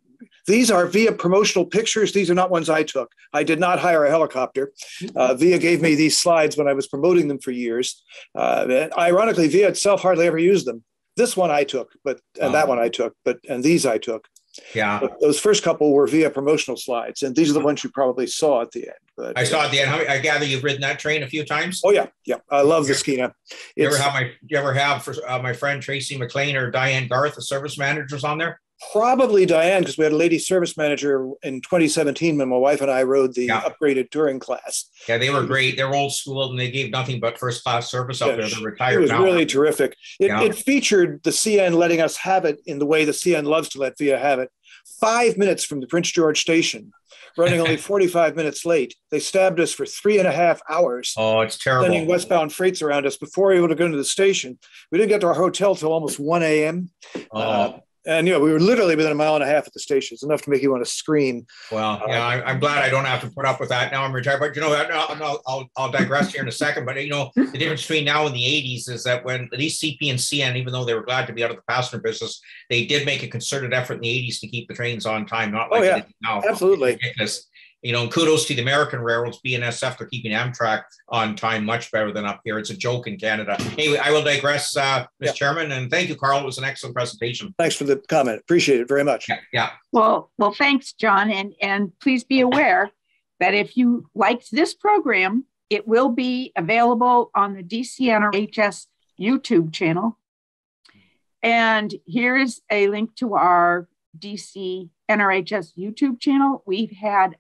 these are via promotional pictures. These are not ones I took. I did not hire a helicopter. Uh, Via gave me these slides when I was promoting them for years. Uh, ironically, Via itself hardly ever used them. This one I took, but and that one I took, but and these I took. Yeah. But those first couple were via promotional slides, and these are the ones you probably saw at the end. But, I saw at the end. I gather you've ridden that train a few times. Oh yeah, yeah. I love the Skeena. You ever have my? You ever have for uh, my friend Tracy McLean or Diane Garth, the service managers on there? Probably Diane, because we had a lady service manager in 2017 when my wife and I rode the yeah. upgraded touring class. Yeah, they were great. They're old school and they gave nothing but first class service up yeah, there. They're retired. It was now. really terrific. It, yeah. it, featured the CN letting us have it in the way the CN loves to let VIA have it. Five minutes from the Prince George station, running only 45 minutes late. They stabbed us for three and a half hours. Oh, it's terrible. Sending westbound freights around us before we were able to gone into the station. We didn't get to our hotel till almost 1 a.m. Oh. Uh, and you know we were literally within a mile and a half at the station. It's enough to make you want to scream. Well, yeah, uh, I, am glad I don't have to put up with that now. I'm retired, but you know, I'll, I'll, I'll digress here in a second. But you know, the difference between now and the '80s is that when at least CP and CN, even though they were glad to be out of the passenger business, they did make a concerted effort in the '80s to keep the trains on time. Not like oh, yeah. now. Absolutely you know, and kudos to the American railroads, BNSF, for keeping Amtrak on time much better than up here. It's a joke in Canada. Anyway, I will digress, uh, Mr. Yeah. Chairman, and thank you, Carl. It was an excellent presentation. Thanks for the comment. Appreciate it very much. Yeah. yeah. Well, well, thanks, John, and and please be aware that if you liked this program, it will be available on the DCNRHS YouTube channel. And here is a link to our DC NRHS YouTube channel. We've had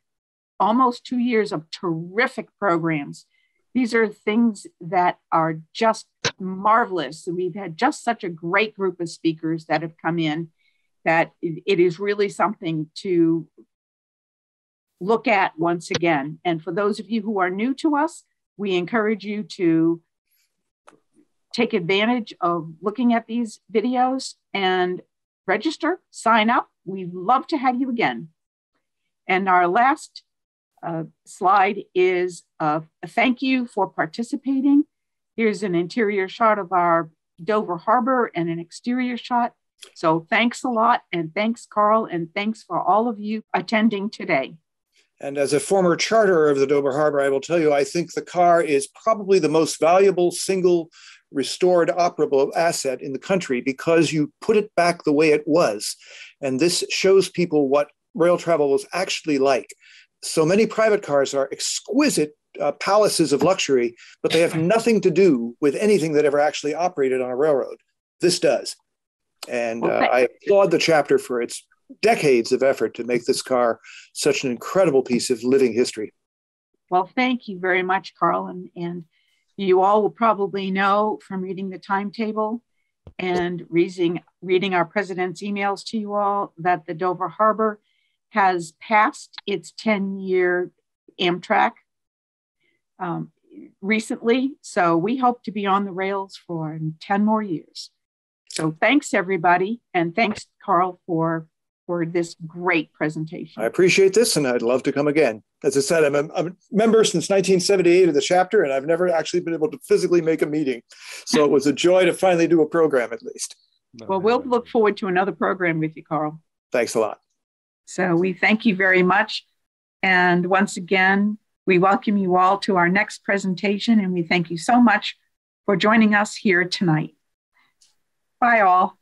almost two years of terrific programs. These are things that are just marvelous. We've had just such a great group of speakers that have come in that it is really something to look at once again. And for those of you who are new to us, we encourage you to take advantage of looking at these videos and register, sign up. We'd love to have you again. And our last uh, slide is a thank you for participating. Here's an interior shot of our Dover Harbor and an exterior shot. So thanks a lot, and thanks, Carl, and thanks for all of you attending today. And as a former charter of the Dover Harbor, I will tell you, I think the car is probably the most valuable single restored operable asset in the country because you put it back the way it was. And this shows people what rail travel was actually like so many private cars are exquisite uh, palaces of luxury, but they have nothing to do with anything that ever actually operated on a railroad. This does. And uh, I applaud the chapter for its decades of effort to make this car such an incredible piece of living history. Well, thank you very much, Carl. And, and you all will probably know from reading the timetable and reading, reading our president's emails to you all that the Dover Harbor has passed its 10 year Amtrak um, recently. So we hope to be on the rails for 10 more years. So thanks everybody. And thanks Carl for, for this great presentation. I appreciate this and I'd love to come again. As I said, I'm a, I'm a member since 1978 of the chapter and I've never actually been able to physically make a meeting. So it was a joy to finally do a program at least. Well, we'll look forward to another program with you, Carl. Thanks a lot. So we thank you very much. And once again, we welcome you all to our next presentation, and we thank you so much for joining us here tonight. Bye, all.